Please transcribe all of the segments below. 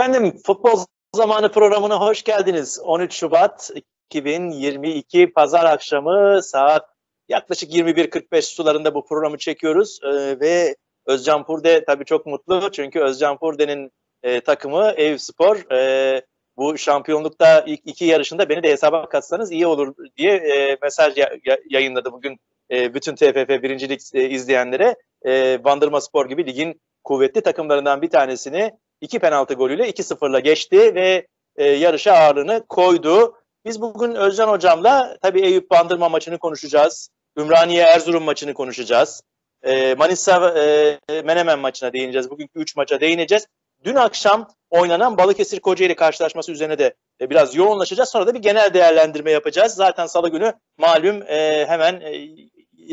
Efendim futbol zamanı programına hoş geldiniz. 13 Şubat 2022 Pazar akşamı saat yaklaşık 21.45 sularında bu programı çekiyoruz ee, ve Özcan Purde tabii çok mutlu çünkü Özcan Purde'nin e, takımı Eyüp Spor e, bu şampiyonlukta ilk iki yarışında beni de hesaba katsanız iyi olur diye e, mesaj ya, ya, yayınladı bugün e, bütün TFF birincilik e, izleyenlere. E, Bandırma Spor gibi ligin kuvvetli takımlarından bir tanesini iki penaltı golüyle 2-0'la geçti ve e, yarışa ağırlığını koydu. Biz bugün Özcan Hocam'la tabii Eyüp Bandırma maçını konuşacağız. Ümraniye Erzurum maçını konuşacağız. E, Manisa e, Menemen maçına değineceğiz. Bugünkü 3 maça değineceğiz. Dün akşam oynanan Balıkesir Kocaeli karşılaşması üzerine de e, biraz yoğunlaşacağız. Sonra da bir genel değerlendirme yapacağız. Zaten salı günü malum e, hemen e,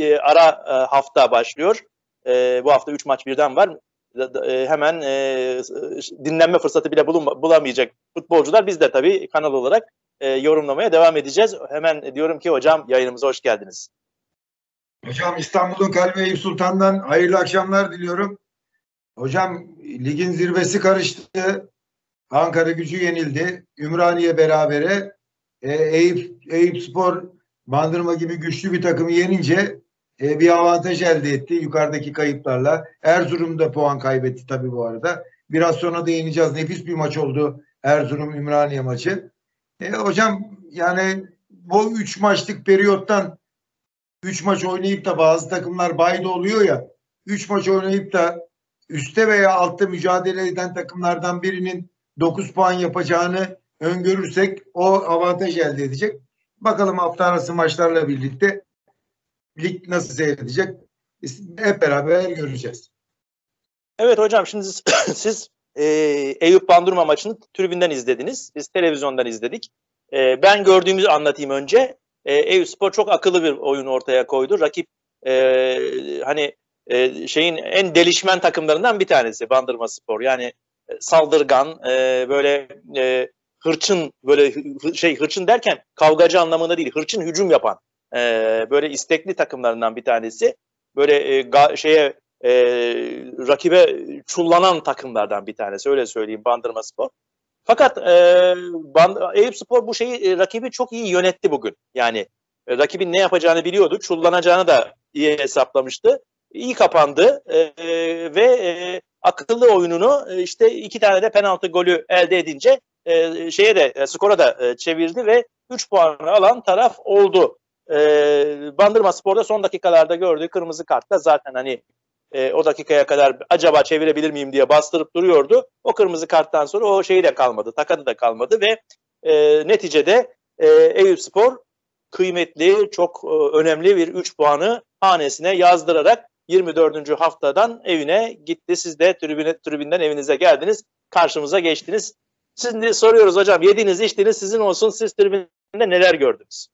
e, ara e, hafta başlıyor. E, bu hafta 3 maç birden var. E, hemen e, dinlenme fırsatı bile bulamayacak futbolcular biz de tabii kanal olarak e, yorumlamaya devam edeceğiz. Hemen diyorum ki hocam yayınımıza hoş geldiniz. Hocam İstanbul'un kalbi Eyüp Sultan'dan hayırlı akşamlar diliyorum. Hocam ligin zirvesi karıştı. Ankara gücü yenildi. Ümraniye berabere. E, Eyüp, Eyüp Spor Bandırma gibi güçlü bir takımı yenince e, bir avantaj elde etti yukarıdaki kayıplarla. Erzurum da puan kaybetti tabii bu arada. Biraz sonra değineceğiz. Nefis bir maç oldu Erzurum Ümraniye maçı. E, hocam yani bu üç maçlık periyottan üç maç oynayıp da bazı takımlar bayda oluyor ya. Üç maç oynayıp da üstte veya altta mücadele eden takımlardan birinin 9 puan yapacağını öngörürsek o avantaj elde edecek. Bakalım hafta arası maçlarla birlikte lig nasıl seyredecek hep beraber göreceğiz. Evet hocam şimdi siz e, Eyüp Bandurma maçını tribünden izlediniz. Biz televizyondan izledik. E, ben gördüğümüzü anlatayım önce. E, Eyüp Spor çok akıllı bir oyun ortaya koydu. Rakip e, hani e, şeyin en delişmen takımlarından bir tanesi Bandırma Spor. Yani e, saldırgan, e, böyle e, hırçın böyle şey hırçın derken kavgacı anlamında değil, hırçın hücum yapan e, böyle istekli takımlarından bir tanesi. Böyle e, ga, şeye e, rakibe çullanan takımlardan bir tanesi öyle söyleyeyim Bandırma Spor. Fakat e, Band Eyüp Spor bu şeyi e, rakibi çok iyi yönetti bugün. Yani e, rakibin ne yapacağını biliyordu, çullanacağını da iyi hesaplamıştı. İyi kapandı e, ve e, akıllı oyununu e, işte iki tane de penaltı golü elde edince e, şeye de e, skora da e, çevirdi ve 3 puanı alan taraf oldu. E, Bandırma Spor'da son dakikalarda gördüğü kırmızı kartla zaten hani e, o dakikaya kadar acaba çevirebilir miyim diye bastırıp duruyordu. O kırmızı karttan sonra o şeyi de kalmadı, takadı da kalmadı ve e, neticede e, Eyüp Spor kıymetli, çok e, önemli bir 3 puanı hanesine yazdırarak 24. haftadan evine gitti. Siz de tribüne, tribünden evinize geldiniz. Karşımıza geçtiniz. Şimdi soruyoruz hocam yediğiniz içtiğiniz sizin olsun. Siz tribünde neler gördünüz?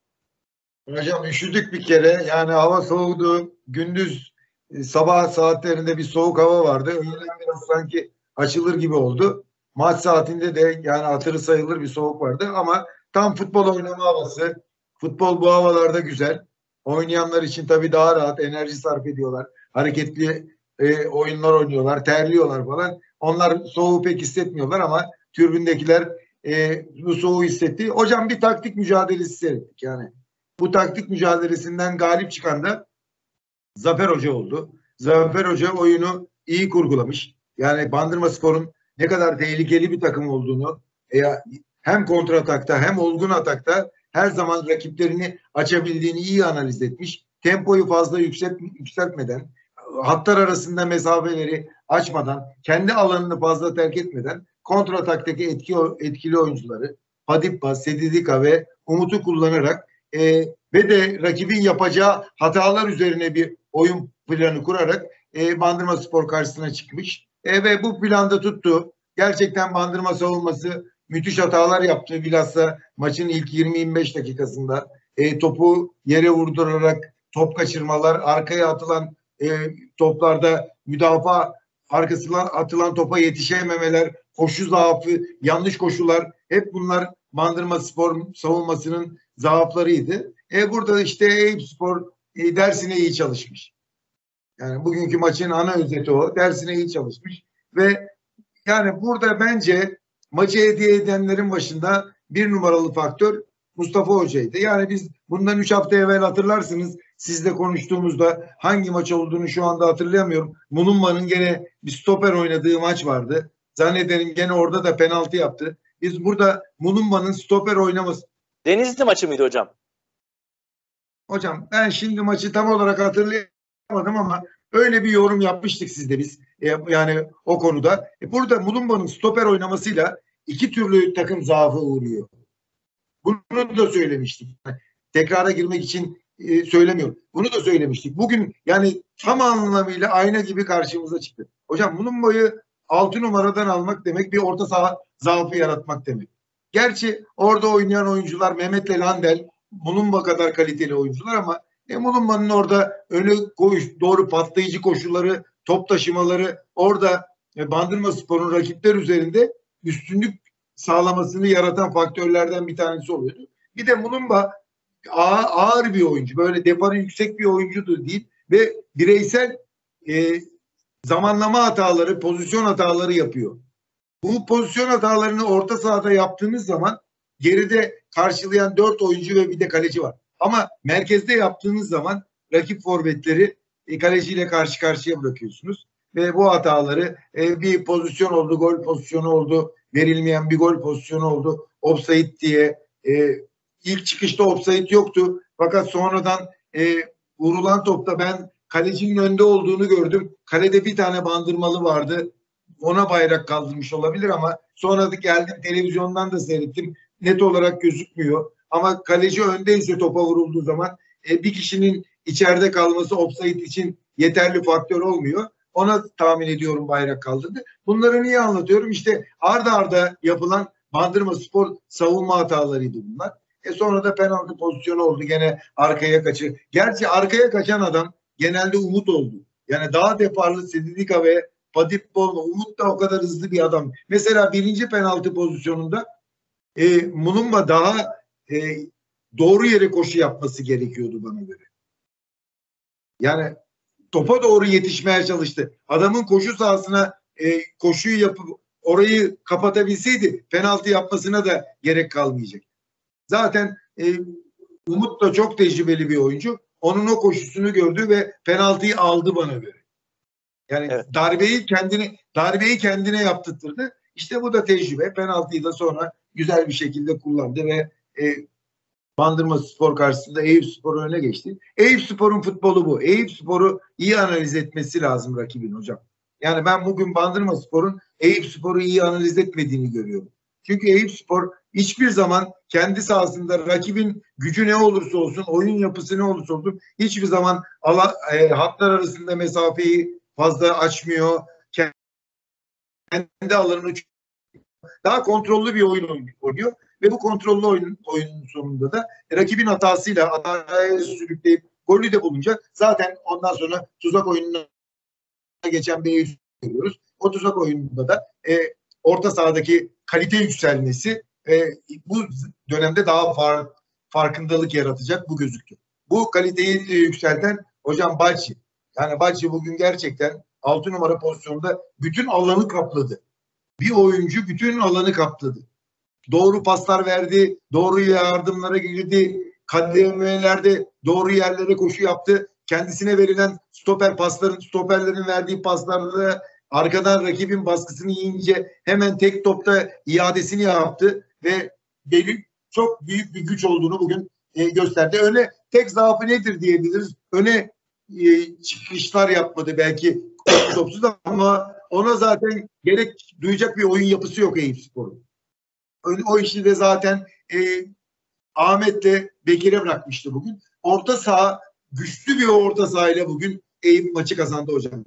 Hocam üşüdük bir kere. Yani hava soğudu. Gündüz e, sabah saatlerinde bir soğuk hava vardı. Öğlen biraz sanki açılır gibi oldu. Maç saatinde de yani hatırı sayılır bir soğuk vardı ama tam futbol oynama havası. Futbol bu havalarda güzel. Oynayanlar için tabii daha rahat enerji sarf ediyorlar. Hareketli e, oyunlar oynuyorlar, terliyorlar falan. Onlar soğuğu pek hissetmiyorlar ama türbündekiler e, bu soğuğu hissetti. Hocam bir taktik mücadelesi seyrettik yani. Bu taktik mücadelesinden galip çıkan da Zafer Hoca oldu. Zafer Hoca oyunu iyi kurgulamış. Yani Bandırma Spor'un ne kadar tehlikeli bir takım olduğunu e, hem kontratakta hem olgun atakta her zaman rakiplerini açabildiğini iyi analiz etmiş. Tempoyu fazla yükselt, yükseltmeden, hatlar arasında mesafeleri açmadan, kendi alanını fazla terk etmeden kontrataktaki etki, etkili oyuncuları Padippa, Sedidika ve Umut'u kullanarak e, ve de rakibin yapacağı hatalar üzerine bir oyun planı kurarak e, Bandırma Spor karşısına çıkmış. E, ve bu planda tuttu. Gerçekten Bandırma savunması müthiş hatalar yaptı. Bilhassa maçın ilk 20-25 dakikasında e, topu yere vurdurarak top kaçırmalar, arkaya atılan e, toplarda müdafaa arkasına atılan topa yetişememeler, koşu zaafı, yanlış koşular hep bunlar Bandırma Spor savunmasının zaaflarıydı. E burada işte Eyüp Spor e, dersine iyi çalışmış. Yani bugünkü maçın ana özeti o. Dersine iyi çalışmış ve yani burada bence maçı hediye edenlerin başında bir numaralı faktör Mustafa Hoca'ydı. Yani biz bundan üç hafta evvel hatırlarsınız sizle konuştuğumuzda hangi maç olduğunu şu anda hatırlayamıyorum. Mulumba'nın gene bir stoper oynadığı maç vardı. Zannederim gene orada da penaltı yaptı. Biz burada Mulumba'nın stoper oynaması. Denizli maçı mıydı hocam? Hocam ben şimdi maçı tam olarak hatırlayamadım ama öyle bir yorum yapmıştık sizde biz. E, yani o konuda. E, burada Mulumba'nın stoper oynamasıyla iki türlü takım zaafı uğruyor. Bunu da söylemiştik. Tekrara girmek için e, söylemiyorum. Bunu da söylemiştik. Bugün yani tam anlamıyla ayna gibi karşımıza çıktı. Hocam boyu 6 numaradan almak demek bir orta saha zaafı yaratmak demek. Gerçi orada oynayan oyuncular Mehmet Landel, Mulumba kadar kaliteli oyuncular ama e, Mulumba'nın orada önü koş, doğru patlayıcı koşulları, top taşımaları orada e, Bandırma Spor'un rakipler üzerinde üstünlük sağlamasını yaratan faktörlerden bir tanesi oluyordu. Bir de Mulumba ağır, bir oyuncu. Böyle deparı yüksek bir oyuncudur değil ve bireysel e, zamanlama hataları, pozisyon hataları yapıyor. Bu pozisyon hatalarını orta sahada yaptığınız zaman geride karşılayan dört oyuncu ve bir de kaleci var. Ama merkezde yaptığınız zaman rakip forvetleri e, kaleciyle karşı karşıya bırakıyorsunuz. Ve bu hataları e, bir pozisyon oldu, gol pozisyonu oldu, verilmeyen bir gol pozisyonu oldu. Offside diye e, ilk çıkışta offside yoktu. Fakat sonradan vurulan topta ben kalecinin önde olduğunu gördüm. Kalede bir tane bandırmalı vardı. Ona bayrak kaldırmış olabilir ama sonra da geldim televizyondan da seyrettim. Net olarak gözükmüyor. Ama kaleci öndeyse topa vurulduğu zaman e, bir kişinin içeride kalması offside için yeterli faktör olmuyor. Ona tahmin ediyorum bayrak kaldırdı. Bunları niye anlatıyorum? İşte arda arda yapılan Bandırma Spor savunma hatalarıydı bunlar. E sonra da penaltı pozisyonu oldu gene arkaya kaçı. Gerçi arkaya kaçan adam genelde Umut oldu. Yani daha deparlı Sedidika ve Padip Bolma. Umut da o kadar hızlı bir adam. Mesela birinci penaltı pozisyonunda e, Mulumba daha e, doğru yere koşu yapması gerekiyordu bana göre. Yani topa doğru yetişmeye çalıştı. Adamın koşu sahasına e, koşuyu yapıp orayı kapatabilseydi penaltı yapmasına da gerek kalmayacak. Zaten e, Umut da çok tecrübeli bir oyuncu. Onun o koşusunu gördü ve penaltıyı aldı bana göre. Yani evet. darbeyi kendini darbeyi kendine yaptırdı. İşte bu da tecrübe. Penaltıyı da sonra güzel bir şekilde kullandı ve e, Bandırma Spor karşısında Eyüp Spor öne geçti. Eyüp Spor'un futbolu bu. Eyüp Spor'u iyi analiz etmesi lazım rakibin hocam. Yani ben bugün Bandırma Spor'un Eyüp Spor'u iyi analiz etmediğini görüyorum. Çünkü Eyüp Spor hiçbir zaman kendi sahasında rakibin gücü ne olursa olsun, oyun yapısı ne olursa olsun hiçbir zaman ala, e, hatlar arasında mesafeyi fazla açmıyor. Kendi alanını daha kontrollü bir oyun oynuyor ve bu kontrollü oyun, oyunun sonunda da rakibin hatasıyla hataya sürükleyip golü de bulunca zaten ondan sonra tuzak oyununa geçen bir görüyoruz. O tuzak oyununda da e, orta sahadaki kalite yükselmesi e, bu dönemde daha far, farkındalık yaratacak bu gözüktü. Bu kaliteyi yükselten hocam Bacci. Yani Bacci bugün gerçekten 6 numara pozisyonda bütün alanı kapladı. Bir oyuncu bütün alanı kapladı. Doğru paslar verdi, doğru yardımlara girdi, kademelerde doğru yerlere koşu yaptı. Kendisine verilen stoper pasların, stoperlerin verdiği paslarda Arkadan rakibin baskısını yiyince hemen tek topta iadesini yaptı ve belli çok büyük bir güç olduğunu bugün e, gösterdi. Öne tek zaafı nedir diyebiliriz. Öne e, çıkışlar yapmadı belki topsuz ama ona zaten gerek duyacak bir oyun yapısı yok Eyüp Spor'un. O işi de zaten e, Ahmet'le Bekir'e bırakmıştı bugün. Orta saha güçlü bir orta sahayla bugün Eyüp maçı kazandı hocam.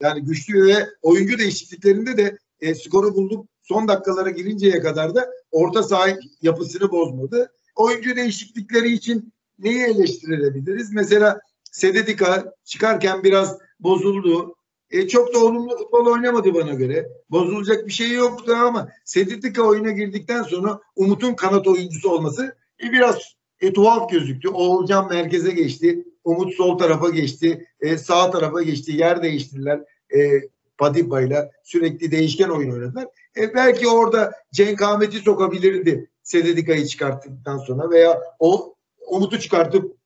Yani güçlü ve oyuncu değişikliklerinde de e, skoru bulduk. Son dakikalara girinceye kadar da orta saha yapısını bozmadı. Oyuncu değişiklikleri için neyi eleştirilebiliriz? Mesela Sededika çıkarken biraz bozuldu. E, çok da olumlu futbol oynamadı bana göre. Bozulacak bir şey yoktu ama Sededika oyuna girdikten sonra Umut'un kanat oyuncusu olması e, biraz e, tuhaf gözüktü. Oğulcan merkeze geçti. Umut sol tarafa geçti. E, sağ tarafa geçti. Yer değiştirdiler e, Padiba ile sürekli değişken oyun oynadılar. E, belki orada Cenk Ahmet'i sokabilirdi Sededika'yı çıkarttıktan sonra veya o Umut'u çıkartıp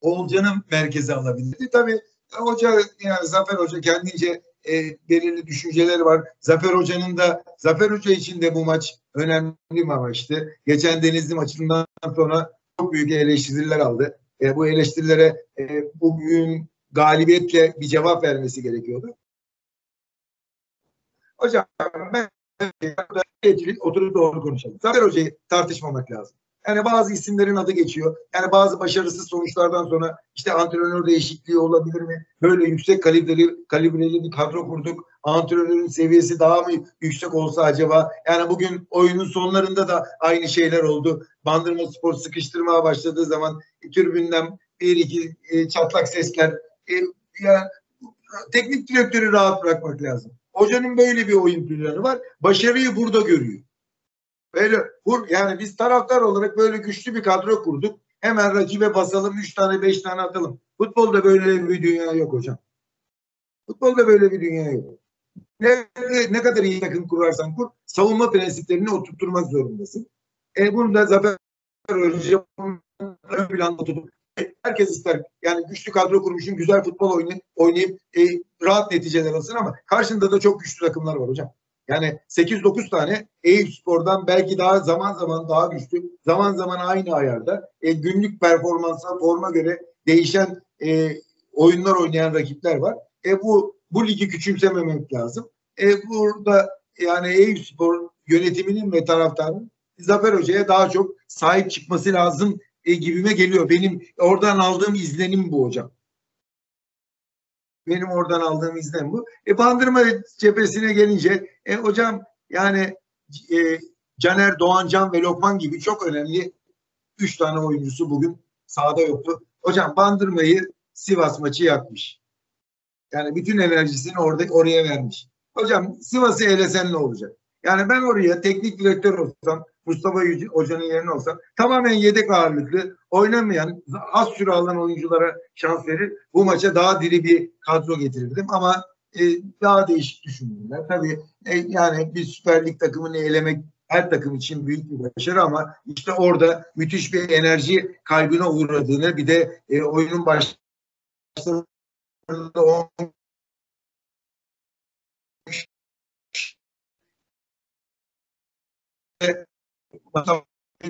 Oğulcan'ı merkeze alabilirdi. Tabii hoca yani Zafer Hoca kendince e, belirli düşünceleri var. Zafer Hoca'nın da Zafer Hoca için de bu maç önemli bir maçtı. Geçen Denizli maçından sonra çok büyük eleştiriler aldı. E, bu eleştirilere e, bugün galibiyetle bir cevap vermesi gerekiyordu. Hocam ben oturup doğru konuşalım. Zafer Hoca'yı tartışmamak lazım. Yani bazı isimlerin adı geçiyor. Yani bazı başarısız sonuçlardan sonra işte antrenör değişikliği olabilir mi? Böyle yüksek kalibreli, kalibreli bir kadro kurduk. Antrenörün seviyesi daha mı yüksek olsa acaba? Yani bugün oyunun sonlarında da aynı şeyler oldu. Bandırma Spor sıkıştırmaya başladığı zaman tribünden bir iki e, çatlak sesler. E, yani teknik direktörü rahat bırakmak lazım. Hocanın böyle bir oyun planı var. Başarıyı burada görüyor. Böyle vur yani biz taraftar olarak böyle güçlü bir kadro kurduk. Hemen rakibe basalım, üç tane beş tane atalım. Futbolda böyle bir dünya yok hocam. Futbolda böyle bir dünya yok. Ne, ne kadar iyi takım kurarsan kur, savunma prensiplerini oturtturmak zorundasın. E bunu da Zafer Hoca ön planda tutup herkes ister. Yani güçlü kadro kurmuşsun, güzel futbol oynayıp, oynayıp e, rahat neticeler alsın ama karşında da çok güçlü takımlar var hocam. Yani 8-9 tane Eyüp Spor'dan belki daha zaman zaman daha güçlü, zaman zaman aynı ayarda e, günlük performansa, forma göre değişen e, oyunlar oynayan rakipler var. E bu bu ligi küçümsememek lazım. E burada yani Eyüp Spor yönetiminin ve taraftarın Zafer Hoca'ya daha çok sahip çıkması lazım e, gibime geliyor. Benim oradan aldığım izlenim bu hocam. Benim oradan aldığım izlenim bu. E, Bandırma cephesine gelince e, hocam yani e, Caner, Doğancan ve Lokman gibi çok önemli üç tane oyuncusu bugün sahada yoktu. Hocam Bandırma'yı Sivas maçı yakmış. Yani bütün enerjisini orada oraya vermiş. Hocam Sivas'ı elesen ne olacak? Yani ben oraya teknik direktör olsam, Mustafa Yüce, Hoca'nın yerine olsam tamamen yedek ağırlıklı oynamayan az süre alan oyunculara şans verir. Bu maça daha diri bir kadro getirirdim ama e, daha değişik düşündüler. Tabii e, yani bir Süper Lig takımını elemek her takım için büyük bir başarı ama işte orada müthiş bir enerji kaybına uğradığını bir de e, oyunun başlarında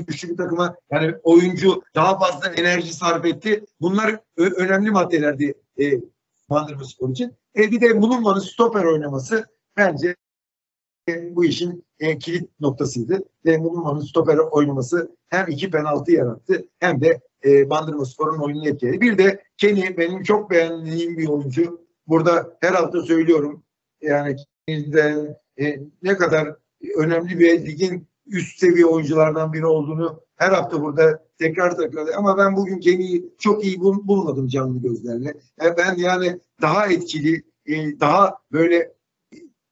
güçlü bir takıma yani oyuncu daha fazla enerji sarf etti. Bunlar önemli maddelerdi e, Bandırma Spor için. E, bir de Muluma'nın stoper oynaması bence e, bu işin e, kilit noktasıydı. Ve Muluma'nın stoper oynaması hem iki penaltı yarattı hem de e, Bandırma Spor'un oyununu etkiledi. Bir de Kenny benim çok beğendiğim bir oyuncu. Burada her hafta söylüyorum. Yani e, ne kadar önemli bir ligin üst seviye oyunculardan biri olduğunu her hafta burada tekrar tekrar ama ben bugün Kenny'yi çok iyi bul, bulmadım canlı gözlerle. Yani ben yani daha etkili, e, daha böyle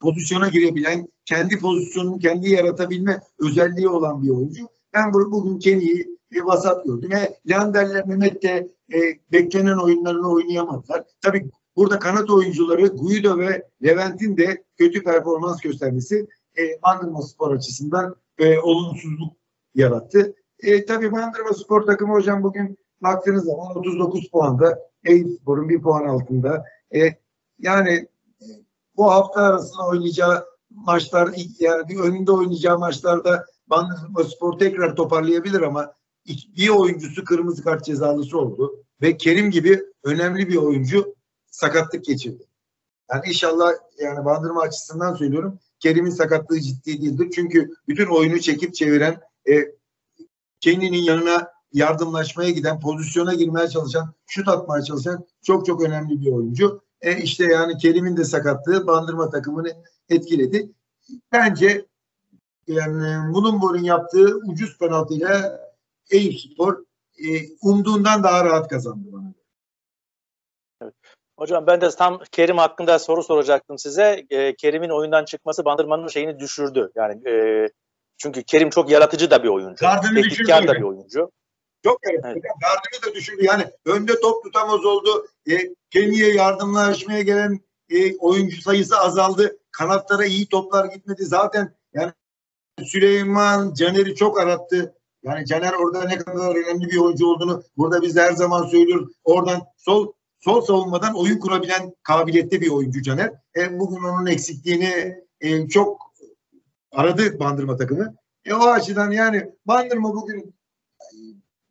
pozisyona girebilen, kendi pozisyonunu kendi yaratabilme özelliği olan bir oyuncu. Ben bugün Kenny'yi bir vasat gördüm. E, Lander'le Mehmet de e, beklenen oyunlarını oynayamadılar. Tabii burada kanat oyuncuları Guido ve Levent'in de kötü performans göstermesi e, Bandırma Spor açısından e, olumsuzluk yarattı. E, tabii Bandırma Spor takımı hocam bugün baktığınız zaman 39 puanda Eyüp Spor'un bir puan altında. E, yani bu hafta arasında oynayacağı maçlar yani önünde oynayacağı maçlarda Bandırma Spor tekrar toparlayabilir ama bir oyuncusu kırmızı kart cezalısı oldu ve Kerim gibi önemli bir oyuncu sakatlık geçirdi. Yani inşallah yani Bandırma açısından söylüyorum Kerim'in sakatlığı ciddi değildir. Çünkü bütün oyunu çekip çeviren e, Kenny'nin yanına yardımlaşmaya giden, pozisyona girmeye çalışan, şut atmaya çalışan çok çok önemli bir oyuncu. E işte yani Kerim'in de sakatlığı bandırma takımını etkiledi. Bence yani Bulunbor'un yaptığı ucuz penaltıyla Eyüp Spor e, umduğundan daha rahat kazandı bana. Hocam ben de tam Kerim hakkında soru soracaktım size. E, Kerim'in oyundan çıkması Bandırma'nın şeyini düşürdü. Yani e, çünkü Kerim çok yaratıcı da bir oyuncu. Gardını düşürdü. da bir oyuncu. Çok yaratıcı. Evet. Gardını da düşürdü. Yani önde top tutamaz oldu. E, Kenny'ye yardımlaşmaya gelen e, oyuncu sayısı azaldı. Kanatlara iyi toplar gitmedi. Zaten yani Süleyman Caner'i çok arattı. Yani Caner orada ne kadar önemli bir oyuncu olduğunu burada biz her zaman söylüyoruz. Oradan sol sol savunmadan oyun kurabilen kabiliyette bir oyuncu Caner. E, bugün onun eksikliğini e, çok aradı Bandırma takımı. E, o açıdan yani Bandırma bugün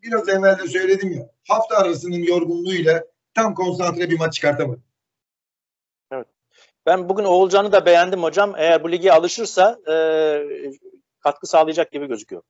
biraz evvel de söyledim ya hafta arasının yorgunluğuyla tam konsantre bir maç çıkartamadı. Evet. Ben bugün Oğulcan'ı da beğendim hocam. Eğer bu lige alışırsa e, katkı sağlayacak gibi gözüküyor.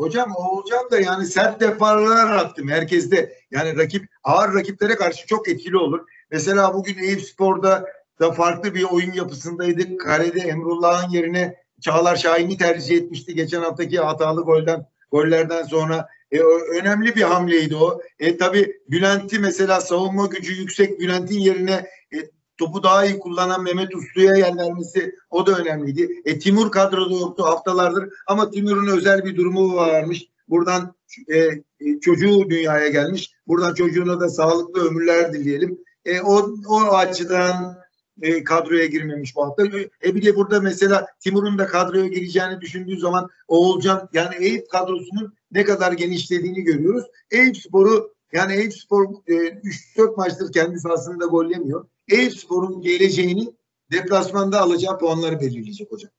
Hocam Oğulcan da yani sert defarlar attı merkezde. Yani rakip ağır rakiplere karşı çok etkili olur. Mesela bugün Eyüp Spor'da da farklı bir oyun yapısındaydı. Kalede Emrullah'ın yerine Çağlar Şahin'i tercih etmişti geçen haftaki hatalı golden gollerden sonra. E, önemli bir hamleydi o. E tabi Bülent'i mesela savunma gücü yüksek Bülent'in yerine e, topu daha iyi kullanan Mehmet Uslu'ya yer vermesi o da önemliydi. E, Timur kadroda yoktu haftalardır ama Timur'un özel bir durumu varmış. Buradan e, e, çocuğu dünyaya gelmiş. Buradan çocuğuna da sağlıklı ömürler dileyelim. E, o, o açıdan e, kadroya girmemiş bu hafta. E bir de burada mesela Timur'un da kadroya gireceğini düşündüğü zaman Oğulcan yani Eyüp kadrosunun ne kadar genişlediğini görüyoruz. Eyüp Spor'u yani Eyüp Spor e, 3-4 maçtır kendi sahasında gollemiyor. Eyüp Spor'un geleceğini deplasmanda alacağı puanları belirleyecek hocam.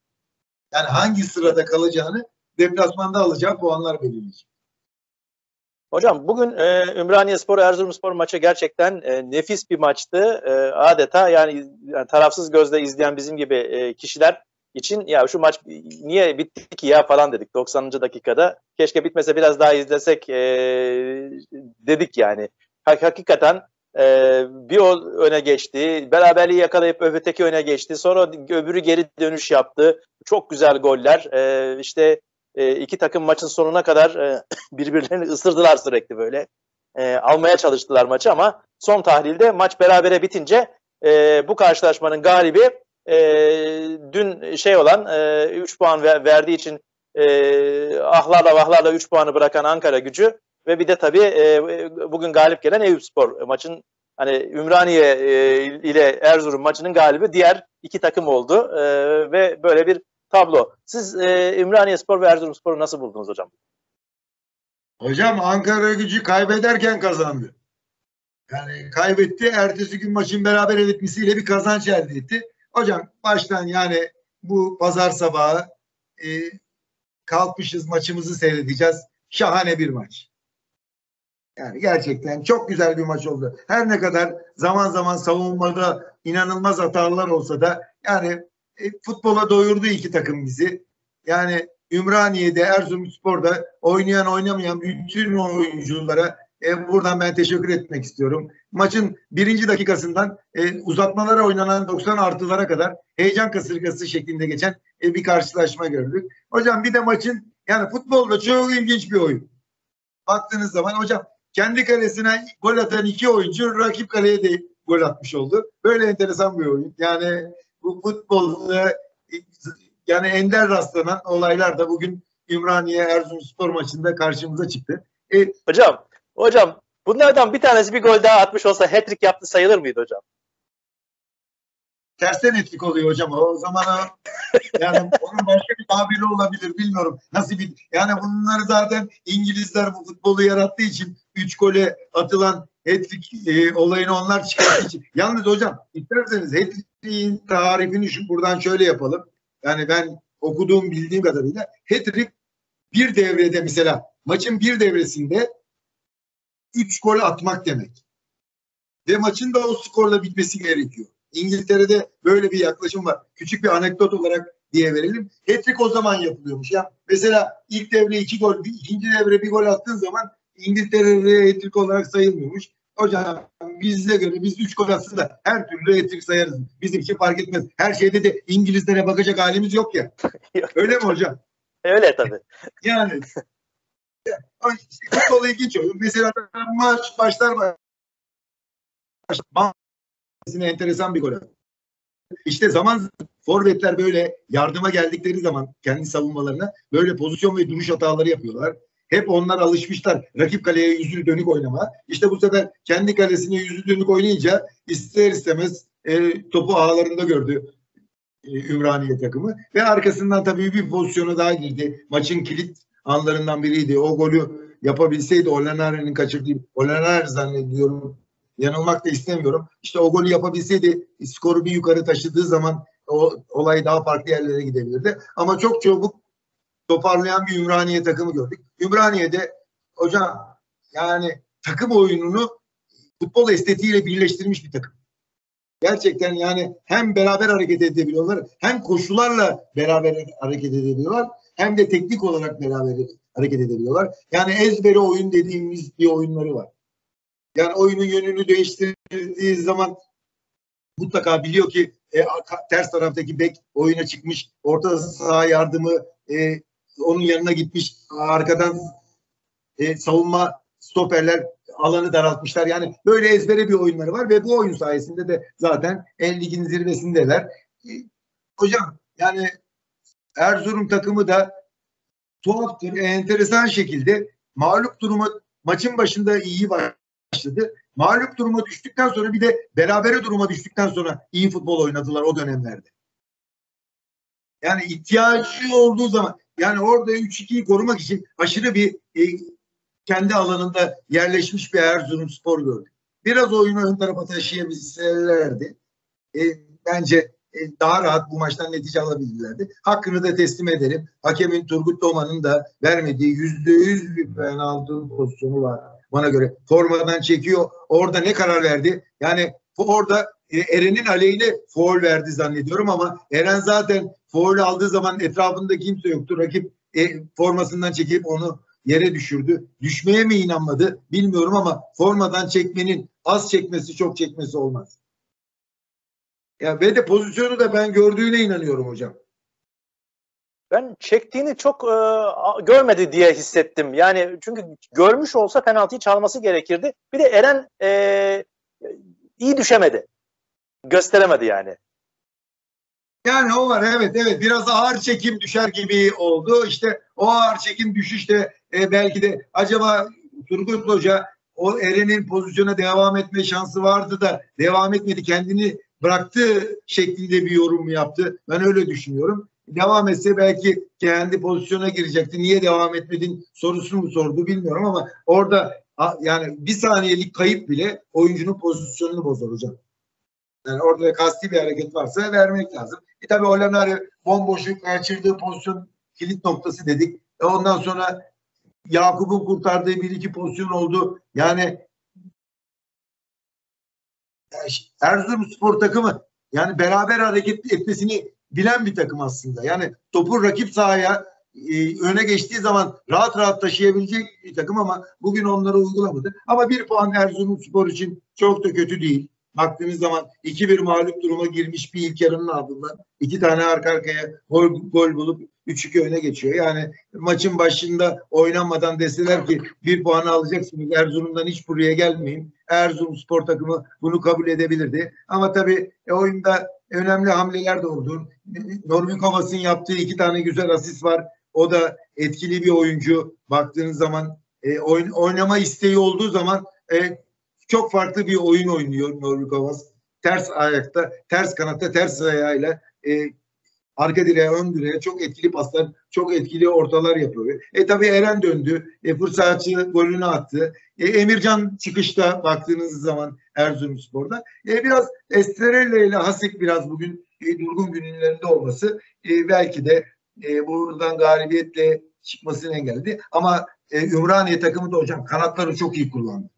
Yani hangi sırada kalacağını deplasmanda alacağı puanlar belirleyecek. Hocam bugün e, Ümraniye Spor Erzurumspor maçı gerçekten e, nefis bir maçtı. E, adeta yani, yani tarafsız gözle izleyen bizim gibi e, kişiler için ya şu maç niye bitti ki ya falan dedik 90. dakikada. Keşke bitmese biraz daha izlesek e, dedik yani. Hakikaten e, bir o öne geçti. Beraberliği yakalayıp öteki öne geçti. Sonra öbürü geri dönüş yaptı. Çok güzel goller. E, işte e, iki takım maçın sonuna kadar e, birbirlerini ısırdılar sürekli böyle. E, almaya çalıştılar maçı ama son tahlilde maç berabere bitince e, bu karşılaşmanın galibi e, dün şey olan 3 e, puan ver, verdiği için e, ahlarla vahlarla 3 puanı bırakan Ankara gücü ve bir de tabii e, bugün galip gelen Eyüpspor maçın hani Ümraniye e, ile Erzurum maçının galibi diğer iki takım oldu e, ve böyle bir tablo. Siz e, Ümraniye Spor ve Erzurum Spor'u nasıl buldunuz hocam? Hocam Ankara gücü kaybederken kazandı. Yani kaybetti. Ertesi gün maçın beraber etmesiyle bir kazanç elde etti. Hocam baştan yani bu pazar sabahı e, kalkmışız maçımızı seyredeceğiz. Şahane bir maç. Yani gerçekten çok güzel bir maç oldu. Her ne kadar zaman zaman savunmada inanılmaz hatalar olsa da yani e, futbola doyurdu iki takım bizi. Yani Ümraniye'de, Erzurumspor'da oynayan oynamayan bütün oyunculara e, buradan ben teşekkür etmek istiyorum. Maçın birinci dakikasından e, uzatmalara oynanan 90 artılara kadar heyecan kasırgası şeklinde geçen e, bir karşılaşma gördük. Hocam bir de maçın yani futbolda çok ilginç bir oyun. Baktığınız zaman hocam kendi kalesine gol atan iki oyuncu rakip kaleye de gol atmış oldu. Böyle enteresan bir oyun. Yani bu futbolda yani ender rastlanan olaylar da bugün Ümraniye Erzurumspor maçında karşımıza çıktı. E, hocam, hocam bunlardan bir tanesi bir gol daha atmış olsa hat-trick yaptı sayılır mıydı hocam? Tersten etlik oluyor hocam. O zaman yani onun başka bir tabiri olabilir bilmiyorum. Nasıl bir yani bunları zaten İngilizler bu futbolu yarattığı için 3 gole atılan hat-trick e, olayını onlar çıkarttığı için. Yalnız hocam isterseniz hat-trick'in tarifini şu, buradan şöyle yapalım. Yani ben okuduğum bildiğim kadarıyla hat-trick bir devrede mesela maçın bir devresinde 3 gol atmak demek. Ve maçın da o skorla bitmesi gerekiyor. İngiltere'de böyle bir yaklaşım var. Küçük bir anekdot olarak diye verelim. Hat-trick o zaman yapılıyormuş. Ya mesela ilk devre iki gol, ikinci devre bir gol attığın zaman İngiltere'de hat-trick olarak sayılmıyormuş. Hocam bize göre biz üç gol aslında her türlü hat-trick sayarız. Bizim için fark etmez. Her şeyde de İngilizlere bakacak halimiz yok ya. Öyle mi hocam? Öyle tabii. Yani futbol ilginç oyun. Mesela maç başlar başlar enteresan bir gol. İşte zaman forvetler böyle yardıma geldikleri zaman kendi savunmalarına böyle pozisyon ve duruş hataları yapıyorlar. Hep onlar alışmışlar rakip kaleye yüzü dönük oynama. İşte bu sefer kendi kalesine yüzü dönük oynayınca ister istemez e, topu ağlarında gördü e, Ümraniye takımı. Ve arkasından tabii bir pozisyona daha girdi. Maçın kilit anlarından biriydi. O golü yapabilseydi Olenare'nin kaçırdığı Olenare zannediyorum yanılmak da istemiyorum. İşte o golü yapabilseydi skoru bir yukarı taşıdığı zaman o olay daha farklı yerlere gidebilirdi. Ama çok çabuk toparlayan bir Ümraniye takımı gördük. Ümraniye'de hocam yani takım oyununu futbol estetiğiyle birleştirmiş bir takım. Gerçekten yani hem beraber hareket edebiliyorlar hem koşularla beraber hareket edebiliyorlar hem de teknik olarak beraber hareket edebiliyorlar. Yani ezbere oyun dediğimiz bir oyunları var. Yani oyunun yönünü değiştirdiği zaman mutlaka biliyor ki e, ters taraftaki bek oyuna çıkmış, orta saha yardımı e, onun yanına gitmiş, arkadan e, savunma stoperler alanı daraltmışlar. Yani böyle ezbere bir oyunları var ve bu oyun sayesinde de zaten en ligin zirvesindeler. E, hocam yani Erzurum takımı da tuhaftır, enteresan şekilde mağlup duruma maçın başında iyi başladı. Mağlup duruma düştükten sonra bir de berabere duruma düştükten sonra iyi futbol oynadılar o dönemlerde. Yani ihtiyacı olduğu zaman yani orada 3-2'yi korumak için aşırı bir e, kendi alanında yerleşmiş bir Erzurum spor gördük. Biraz oyunu ön tarafa taşıyabilselerdi e, bence e, daha rahat bu maçtan netice alabilirlerdi. Hakkını da teslim ederim. Hakemin Turgut Doman'ın da vermediği yüzde yüz bir penaltı pozisyonu var bana göre. Formadan çekiyor. Orada ne karar verdi? Yani orada e, Eren'in aleyhine foul verdi zannediyorum ama Eren zaten foul aldığı zaman etrafında kimse yoktu. Rakip e, formasından çekip onu yere düşürdü. Düşmeye mi inanmadı bilmiyorum ama formadan çekmenin az çekmesi çok çekmesi olmaz. Ya ve de pozisyonu da ben gördüğüne inanıyorum hocam. Ben çektiğini çok e, görmedi diye hissettim. Yani çünkü görmüş olsa penaltıyı çalması gerekirdi. Bir de Eren e, iyi düşemedi. Gösteremedi yani. Yani o var evet evet biraz ağır çekim düşer gibi oldu. İşte o ağır çekim düşüşte e, belki de acaba Turgut Hoca o Eren'in pozisyona devam etme şansı vardı da devam etmedi kendini bıraktığı şeklinde bir yorum yaptı. Ben öyle düşünüyorum. Devam etse belki kendi pozisyona girecekti. Niye devam etmedin sorusunu mu sordu bilmiyorum ama orada yani bir saniyelik kayıp bile oyuncunun pozisyonunu bozar hocam. Yani orada kasti bir hareket varsa vermek lazım. E tabi Olanari bomboşu kaçırdığı pozisyon kilit noktası dedik. E ondan sonra Yakup'un kurtardığı bir iki pozisyon oldu. Yani Erzurum spor takımı yani beraber hareket etmesini bilen bir takım aslında. Yani topu rakip sahaya e, öne geçtiği zaman rahat rahat taşıyabilecek bir takım ama bugün onları uygulamadı. Ama bir puan Erzurum spor için çok da kötü değil baktığınız zaman 2-1 mağlup duruma girmiş bir ilk yarının ardından iki tane arka arkaya gol, gol bulup 3-2 öne geçiyor. Yani maçın başında oynanmadan deseler ki bir puanı alacaksınız Erzurum'dan hiç buraya gelmeyin. Erzurum spor takımı bunu kabul edebilirdi. Ama tabii e, oyunda önemli hamleler de oldu. Norvin Kovas'ın yaptığı iki tane güzel asist var. O da etkili bir oyuncu. Baktığınız zaman e, oyun, oynama isteği olduğu zaman e, çok farklı bir oyun oynuyor Norvik Ovas. Ters ayakta, ters kanatta, ters ayağıyla e, arka direğe, ön direğe çok etkili paslar, çok etkili ortalar yapıyor. E tabii Eren döndü. E, fırsatçı golünü attı. E, Emircan çıkışta baktığınız zaman Erzurumspor'da. E, biraz Estrella ile Hasek biraz bugün e, durgun günlerinde olması e, belki de e, buradan galibiyetle çıkmasını engelledi. Ama e, Ümraniye takımı da hocam kanatları çok iyi kullandı.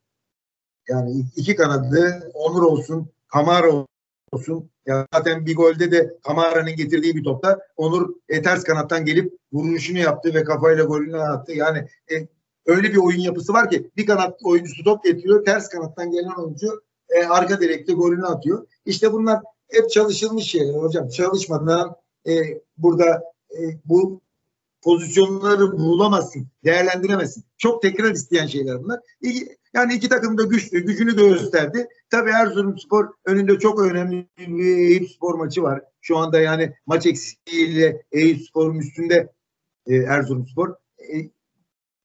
Yani iki kanadı Onur olsun, Kamara olsun. Ya zaten bir golde de Kamara'nın getirdiği bir topta Onur e, ters kanattan gelip vuruşunu yaptı ve kafayla golünü attı. Yani e, öyle bir oyun yapısı var ki bir kanat oyuncusu top getiriyor. Ters kanattan gelen oyuncu e, arka direkte golünü atıyor. İşte bunlar hep çalışılmış şeyler hocam. Çalışmadan e, burada e, bu pozisyonları bulamazsın, değerlendiremezsin. Çok tekrar isteyen şeyler bunlar. Yani iki takım da güçlü, gücünü gösterdi. Tabii Erzurumspor önünde çok önemli bir Eyüp Spor maçı var. Şu anda yani maç eksiğiyle Eyüp Spor'un üstünde e, Erzurumspor. E,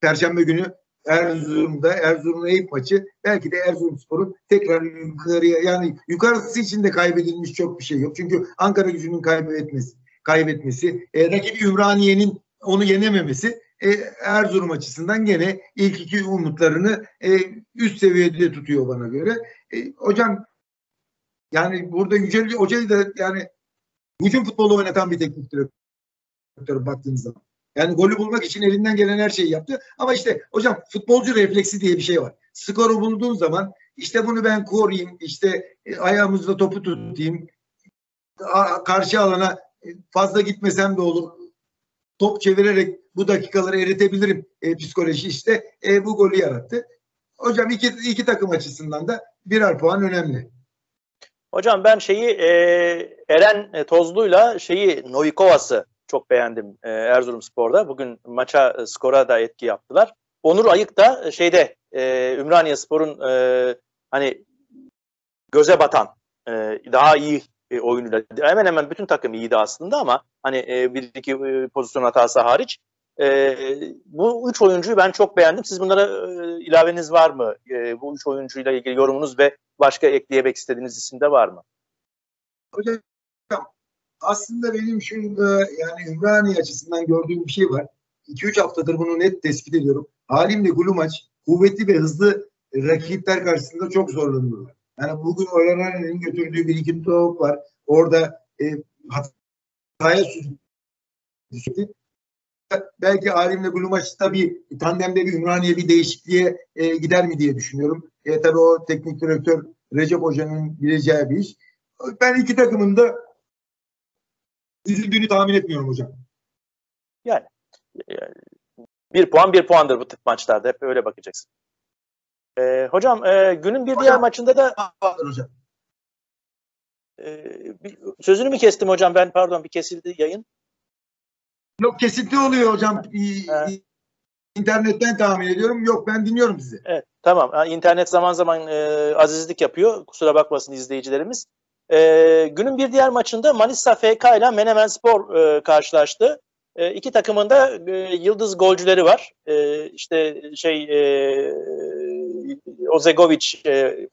Perşembe günü Erzurum'da Erzurum'un Eyüp maçı belki de Erzurumspor'un tekrar yukarıya yani yukarısı için de kaybedilmiş çok bir şey yok. Çünkü Ankara gücünün kaybetmesi kaybetmesi, e, rakibi Ümraniye'nin onu yenememesi e, Erzurum açısından gene ilk iki umutlarını e, üst seviyede tutuyor bana göre. E, hocam yani burada Yücel Hoca'yı da yani hücum futbolu oynatan bir teknik direktör baktığınız zaman. Yani golü bulmak için elinden gelen her şeyi yaptı. Ama işte hocam futbolcu refleksi diye bir şey var. Skoru bulduğun zaman işte bunu ben koruyayım, işte e, ayağımızda topu tutayım, karşı alana fazla gitmesem de olur. Top çevirerek bu dakikaları eritebilirim e, psikoloji işte e, bu golü yarattı. Hocam iki, iki takım açısından da birer puan önemli. Hocam ben şeyi e, Eren Tozlu'yla şeyi Novikovas'ı çok beğendim e, Erzurumspor'da. Bugün maça e, skora da etki yaptılar. Onur Ayık da şeyde e, Ümraniye Spor'un e, hani göze batan e, daha iyi e, oyunuyla hemen hemen bütün takım iyiydi aslında ama hani e, bir iki e, pozisyon hatası hariç e, bu üç oyuncuyu ben çok beğendim. Siz bunlara e, ilaveniz var mı? E, bu üç oyuncuyla ilgili yorumunuz ve başka ekleyemek istediğiniz isim de var mı? Hocam aslında benim şurada yani Ümraniye açısından gördüğüm bir şey var. 2-3 haftadır bunu net tespit ediyorum. Halimle Gulumaç kuvvetli ve hızlı rakipler karşısında çok zorlanıyorlar. Yani bugün Oylanan'ın götürdüğü bir iki top var. Orada e, hataya sürüldü. Belki Alim'le Gulumaç tabii tandemde bir Ümraniye bir değişikliğe e, gider mi diye düşünüyorum. E, tabii o teknik direktör Recep Hoca'nın bileceği bir iş. Ben iki takımın da üzüldüğünü tahmin etmiyorum hocam. Yani, yani bir puan bir puandır bu tip maçlarda. Hep öyle bakacaksın. E, hocam e, günün bir hocam, diğer maçında da hocam. E, bir, sözünü mü kestim hocam ben pardon bir kesildi yayın. Yok kesinti oluyor hocam. Evet. İnternetten tahmin ediyorum. Yok ben dinliyorum sizi. Evet tamam. İnternet zaman zaman e, azizlik yapıyor. Kusura bakmasın izleyicilerimiz. E, günün bir diğer maçında Manisa FK ile Menemen Spor e, karşılaştı. E, iki takımın da e, yıldız golcüleri var. E, işte şey e, Ozegovic e,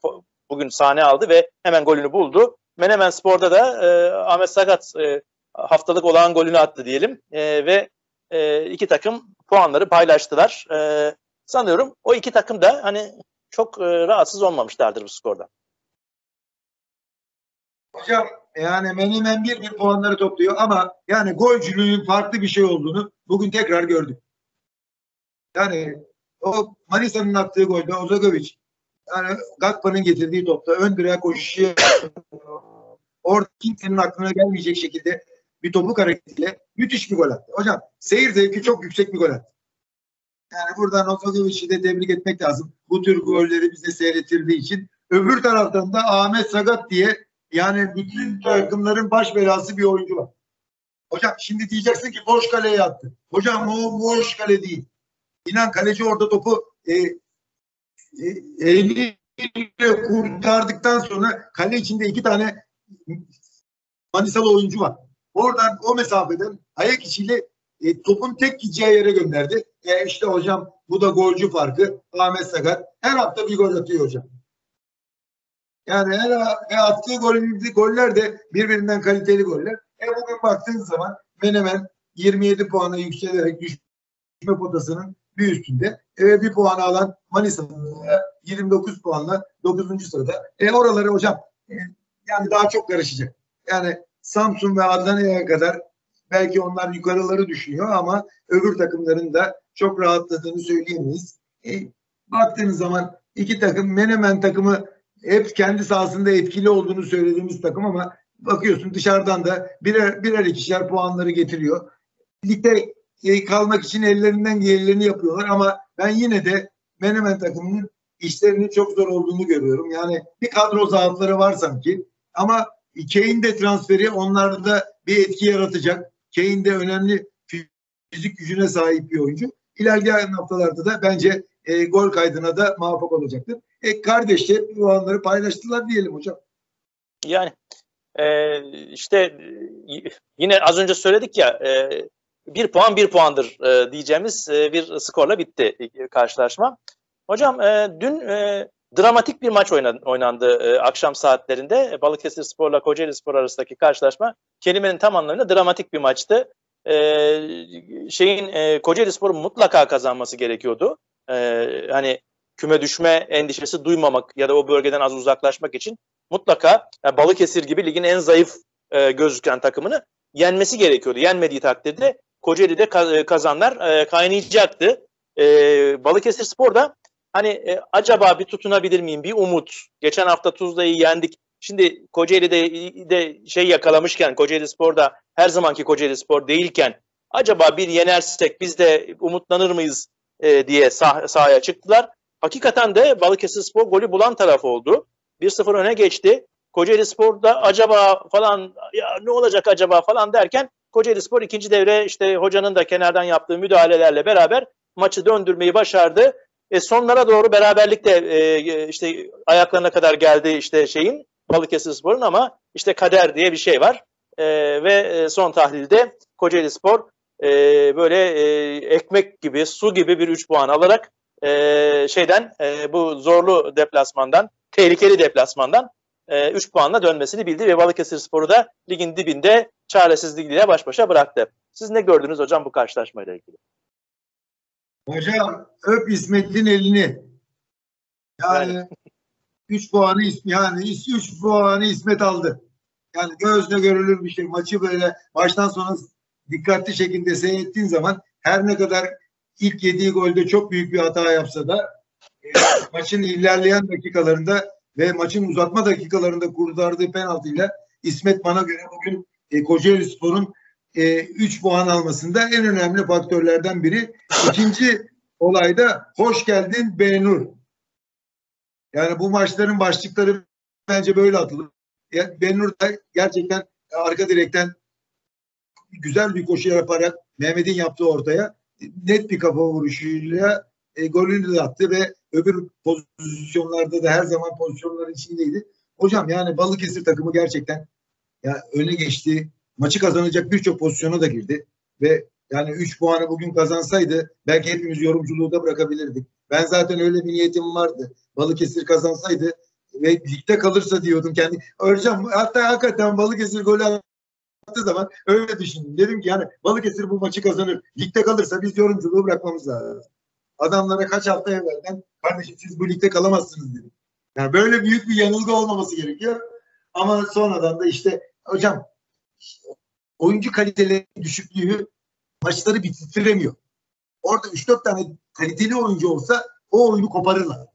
bugün sahne aldı ve hemen golünü buldu. Menemen Spor'da da e, Ahmet Sakat e, haftalık olan golünü attı diyelim e, ve e, iki takım puanları paylaştılar. E, sanıyorum o iki takım da hani çok e, rahatsız olmamışlardır bu skorda. Hocam yani Menemen bir bir puanları topluyor ama yani golcülüğün farklı bir şey olduğunu bugün tekrar gördük. Yani o Manisa'nın attığı golde Ozagovic yani Gakpa'nın getirdiği topta ön direğe koşuyor. Orada kimsenin aklına gelmeyecek şekilde bir topuk hareketiyle müthiş bir gol attı. Hocam seyir zevki çok yüksek bir gol attı. Yani buradan Ozagovic'i de tebrik etmek lazım. Bu tür golleri bize seyretirdiği için. Öbür taraftan da Ahmet Sagat diye yani bütün takımların baş belası bir oyuncu var. Hocam şimdi diyeceksin ki boş kaleye attı. Hocam o boş kale değil. İnan kaleci orada topu e, e, eliyle kurtardıktan sonra kale içinde iki tane Manisalı oyuncu var. Oradan o mesafeden ayak içiyle e, topun tek gideceği yere gönderdi. E işte hocam bu da golcü farkı. Ahmet Sakat her hafta bir gol atıyor hocam. Yani her e, attığı golleri, goller de birbirinden kaliteli goller. E bugün baktığınız zaman Menemen 27 puana yükselerek düşme potasının bir üstünde. E, bir puan alan Manisa 29 puanla 9. sırada. E oraları hocam e, yani daha çok karışacak. Yani Samsun ve Adana'ya kadar belki onlar yukarıları düşünüyor ama öbür takımların da çok rahatladığını söyleyemeyiz. E, baktığınız zaman iki takım Menemen takımı hep kendi sahasında etkili olduğunu söylediğimiz takım ama bakıyorsun dışarıdan da birer, birer ikişer puanları getiriyor. Ligde e, kalmak için ellerinden geleni yapıyorlar ama ben yine de Menemen takımının işlerinin çok zor olduğunu görüyorum. Yani bir kadro zaafları var sanki ama Kane de transferi onlarda bir etki yaratacak. Kane de önemli fizik gücüne sahip bir oyuncu. İlerleyen haftalarda da bence e, gol kaydına da muvaffak olacaktır. E, kardeşçe puanları paylaştılar diyelim hocam. Yani e, işte yine az önce söyledik ya e, bir puan bir puandır e, diyeceğimiz e, bir skorla bitti karşılaşma. Hocam e, dün e, dramatik bir maç oynadı, oynandı e, akşam saatlerinde. Balıkesir Spor'la Kocaeli Spor arasındaki karşılaşma kelimenin tam anlamıyla dramatik bir maçtı. E, şeyin e, Kocaeli Spor'un mutlaka kazanması gerekiyordu. E, hani küme düşme endişesi duymamak ya da o bölgeden az uzaklaşmak için mutlaka yani Balıkesir gibi ligin en zayıf e, gözüken takımını yenmesi gerekiyordu. Yenmediği takdirde Kocaeli'de e, kazanlar e, kaynayacaktı. E, Balıkesir Spor da hani acaba bir tutunabilir miyim? Bir umut. Geçen hafta Tuzla'yı yendik. Şimdi Kocaeli'de de şey yakalamışken Kocaeli Spor'da her zamanki Kocaeli Spor değilken acaba bir yenersek biz de umutlanır mıyız diye sah- sahaya çıktılar. Hakikaten de Balıkesir Spor golü bulan taraf oldu. 1-0 öne geçti. Kocaeli Spor'da acaba falan ya ne olacak acaba falan derken Kocaeli Spor ikinci devre işte hocanın da kenardan yaptığı müdahalelerle beraber maçı döndürmeyi başardı. E, sonlara doğru beraberlik de e, işte ayaklarına kadar geldi işte şeyin Balıkesir Spor'un ama işte kader diye bir şey var. E, ve e, son tahlilde Kocaeli Spor e, böyle e, ekmek gibi, su gibi bir 3 puan alarak e, şeyden e, bu zorlu deplasmandan, tehlikeli deplasmandan 3 e, puanla dönmesini bildi ve Balıkesir Spor'u da ligin dibinde çaresizliğiyle baş başa bıraktı. Siz ne gördünüz hocam bu karşılaşmayla ilgili? Hocam öp İsmet'in elini. Yani 3 puanı yani 3 puanı İsmet aldı. Yani gözle görülür bir şey. Maçı böyle baştan sona dikkatli şekilde seyrettiğin zaman her ne kadar ilk yediği golde çok büyük bir hata yapsa da e, maçın ilerleyen dakikalarında ve maçın uzatma dakikalarında kurtardığı penaltıyla İsmet bana göre bugün e, Kocaeli Spor'un 3 e, puan almasında en önemli faktörlerden biri. İkinci olayda hoş geldin Benur. Yani bu maçların başlıkları bence böyle atılır. Yani Benur da gerçekten arka direkten güzel bir koşu yaparak Mehmet'in yaptığı ortaya net bir kafa vuruşuyla e, golünü de attı ve öbür pozisyonlarda da her zaman pozisyonların içindeydi. Hocam yani Balıkesir takımı gerçekten ya öne geçti. Maçı kazanacak birçok pozisyona da girdi ve yani 3 puanı bugün kazansaydı belki hepimiz yorumculuğu da bırakabilirdik. Ben zaten öyle bir niyetim vardı. Balıkesir kazansaydı ve ligde kalırsa diyordum kendi. Hocam hatta hakikaten Balıkesir golü attığı zaman öyle düşündüm. Dedim ki yani Balıkesir bu maçı kazanır. Ligde kalırsa biz yorumculuğu bırakmamız lazım. Adamlara kaç hafta evvelden kardeşim siz bu ligde kalamazsınız dedim. Yani böyle büyük bir yanılgı olmaması gerekiyor. Ama sonradan da işte hocam oyuncu kaliteleri düşüklüğü maçları bitiremiyor. Orada 3-4 tane kaliteli oyuncu olsa o oyunu koparırlar.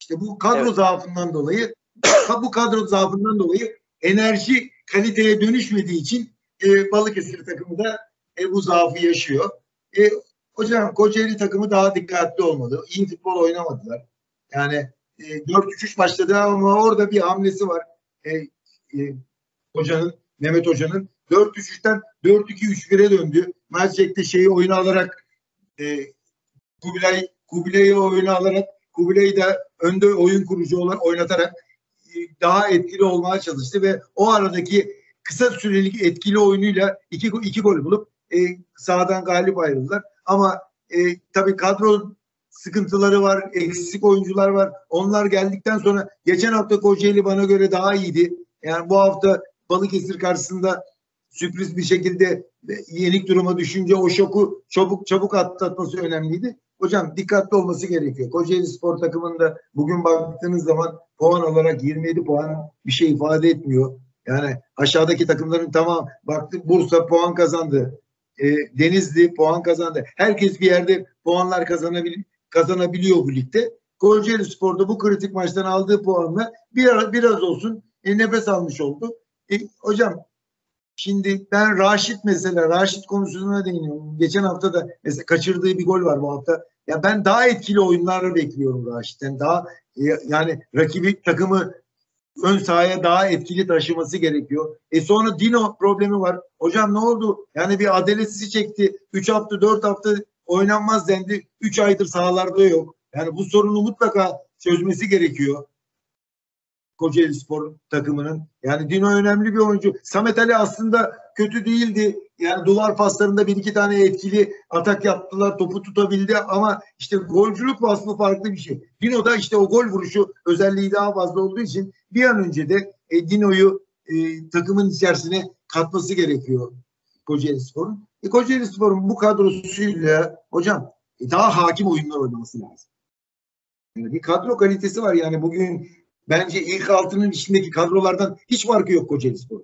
İşte bu kadro evet. zaafından dolayı bu kadro zaafından dolayı enerji kaliteye dönüşmediği için e, Balıkesir takımı da e, bu zaafı yaşıyor. E, hocam Kocaeli takımı daha dikkatli olmalı. İyi futbol oynamadılar. Yani e, 4-3-3 başladı ama orada bir hamlesi var. E, e, hocanın, Mehmet Hoca'nın 4-3-3'ten 4-2-3-1'e döndü. Mercek'te şeyi oyunu alarak e, Kubilay Kubilay'ı oyunu alarak Kubilay'ı da önde oyun kurucu olarak oynatarak daha etkili olmaya çalıştı ve o aradaki kısa süreli etkili oyunuyla iki, iki gol bulup e, sahadan galip ayrıldılar. Ama e, tabii kadro sıkıntıları var, eksik oyuncular var. Onlar geldikten sonra geçen hafta Kocaeli bana göre daha iyiydi. Yani bu hafta Balıkesir karşısında sürpriz bir şekilde yenik duruma düşünce o şoku çabuk çabuk atlatması önemliydi. Hocam dikkatli olması gerekiyor. Kocaeli Spor takımında bugün baktığınız zaman puan olarak 27 puan bir şey ifade etmiyor. Yani aşağıdaki takımların tamam baktık Bursa puan kazandı. E, Denizli puan kazandı. Herkes bir yerde puanlar kazanabil kazanabiliyor bu ligde. Kocaeli Spor'da bu kritik maçtan aldığı puanla biraz, biraz olsun e, nefes almış oldu. E, hocam Şimdi ben Raşit mesela Raşit konusuna değiniyorum. Geçen hafta da mesela kaçırdığı bir gol var bu hafta. Ya ben daha etkili oyunlar bekliyorum Raşit'ten. Daha yani rakibi takımı ön sahaya daha etkili taşıması gerekiyor. E sonra Dino problemi var. Hocam ne oldu? Yani bir adaletsizliği çekti. 3 hafta 4 hafta oynanmaz dendi. 3 aydır sahalarda yok. Yani bu sorunu mutlaka çözmesi gerekiyor. Kocaeli Spor takımının. Yani Dino önemli bir oyuncu. Samet Ali aslında kötü değildi. Yani duvar paslarında bir iki tane etkili atak yaptılar. Topu tutabildi ama işte golcülük vasfı farklı bir şey. Dino da işte o gol vuruşu özelliği daha fazla olduğu için bir an önce de e, Dino'yu e, takımın içerisine katması gerekiyor Kocaeli Spor'un. E, Kocaeli Spor'un bu kadrosuyla hocam e, daha hakim oyunlar oynaması lazım. Yani bir kadro kalitesi var yani bugün bence ilk altının içindeki kadrolardan hiç farkı yok Kocaeli Spor.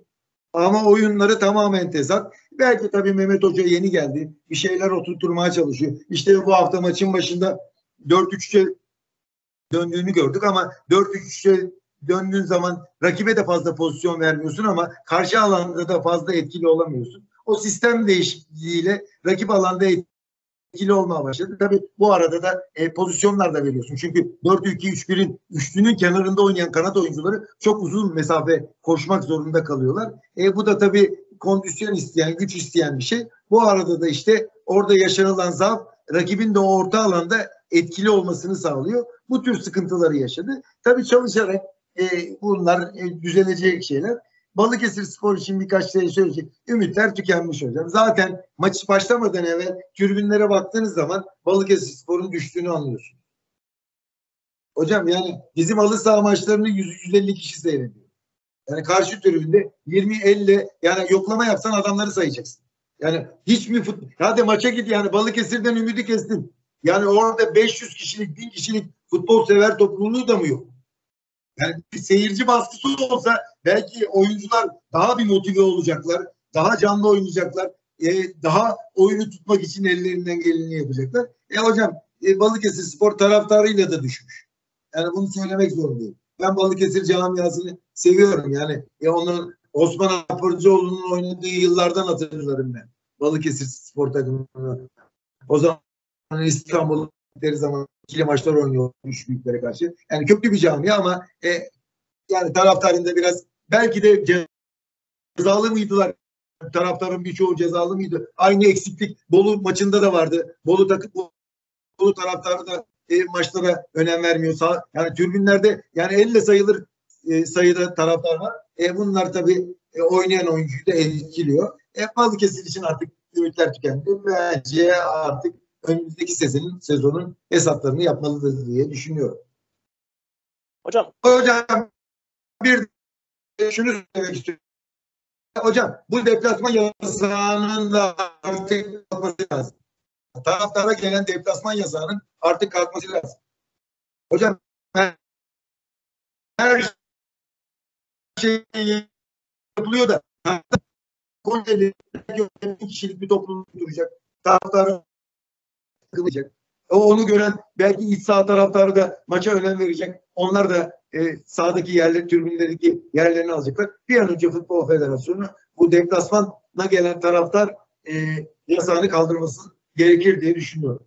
Ama oyunları tamamen tezat. Belki tabii Mehmet Hoca yeni geldi. Bir şeyler oturtmaya çalışıyor. İşte bu hafta maçın başında 4-3'e döndüğünü gördük ama 4-3'e döndüğün zaman rakibe de fazla pozisyon vermiyorsun ama karşı alanda da fazla etkili olamıyorsun. O sistem değişikliğiyle rakip alanda etkili olmaya başladı. Tabii bu arada da e, pozisyonlar da veriyorsun. Çünkü 4-2-3-1'in üstünün kenarında oynayan kanat oyuncuları çok uzun mesafe koşmak zorunda kalıyorlar. E, bu da tabii kondisyon isteyen, güç isteyen bir şey. Bu arada da işte orada yaşanılan zaaf rakibin de o orta alanda etkili olmasını sağlıyor. Bu tür sıkıntıları yaşadı. Tabii çalışarak e, bunlar e, düzelecek şeyler. Balıkesir Spor için birkaç şey söyleyecek. Ümitler tükenmiş hocam. Zaten maç başlamadan evvel tribünlere baktığınız zaman Balıkesir Spor'un düştüğünü anlıyorsunuz. Hocam yani bizim halı saha maçlarını 100-150 kişi seyrediyor. Yani karşı tribünde 20-50 yani yoklama yapsan adamları sayacaksın. Yani hiç mi futbol? Hadi maça git yani Balıkesir'den ümidi kestin. Yani orada 500 kişilik, 1000 kişilik futbol sever topluluğu da mı yok? Yani bir seyirci baskısı olsa belki oyuncular daha bir motive olacaklar. Daha canlı oynayacaklar. E, daha oyunu tutmak için ellerinden geleni yapacaklar. E hocam e, Balıkesir Spor taraftarıyla da düşmüş. Yani bunu söylemek zorundayım. Ben Balıkesir camiasını seviyorum. Yani e, onun Osman Aporcuoğlu'nun oynadığı yıllardan hatırlarım ben. Balıkesir Spor takımını. O zaman İstanbul'un zaman ikili maçlar oynuyor üç büyüklere karşı. Yani köklü bir camia ama e, yani taraftarında biraz belki de cezalı mıydılar? Taraftarın birçoğu cezalı mıydı? Aynı eksiklik Bolu maçında da vardı. Bolu takım Bolu taraftarı da e, maçlara önem vermiyor. Sağ, yani türbünlerde yani elle sayılır e, sayıda taraftar var. E, bunlar tabii e, oynayan oyuncuyu da etkiliyor. E, Balıkesir için artık ümitler tükendi. Bence artık önümüzdeki sezonun, sezonun hesaplarını yapmalıdır diye düşünüyorum. Hocam. Hocam bir şunu söylemek istiyorum. Hocam bu deplasman yasağının da artık kalkması lazım. Taraftara gelen deplasman yasağının artık kalkması lazım. Hocam her şey yapılıyor da Kocaeli kişilik bir topluluk duracak. Taraftarın kılacak. O onu gören belki iç sağ taraftarı da maça önem verecek. Onlar da e, sahadaki yerler, tribünlerdeki yerlerini alacaklar. Bir an önce Futbol Federasyonu bu deplasmana gelen taraftar e, yasağını kaldırması gerekir diye düşünüyorum.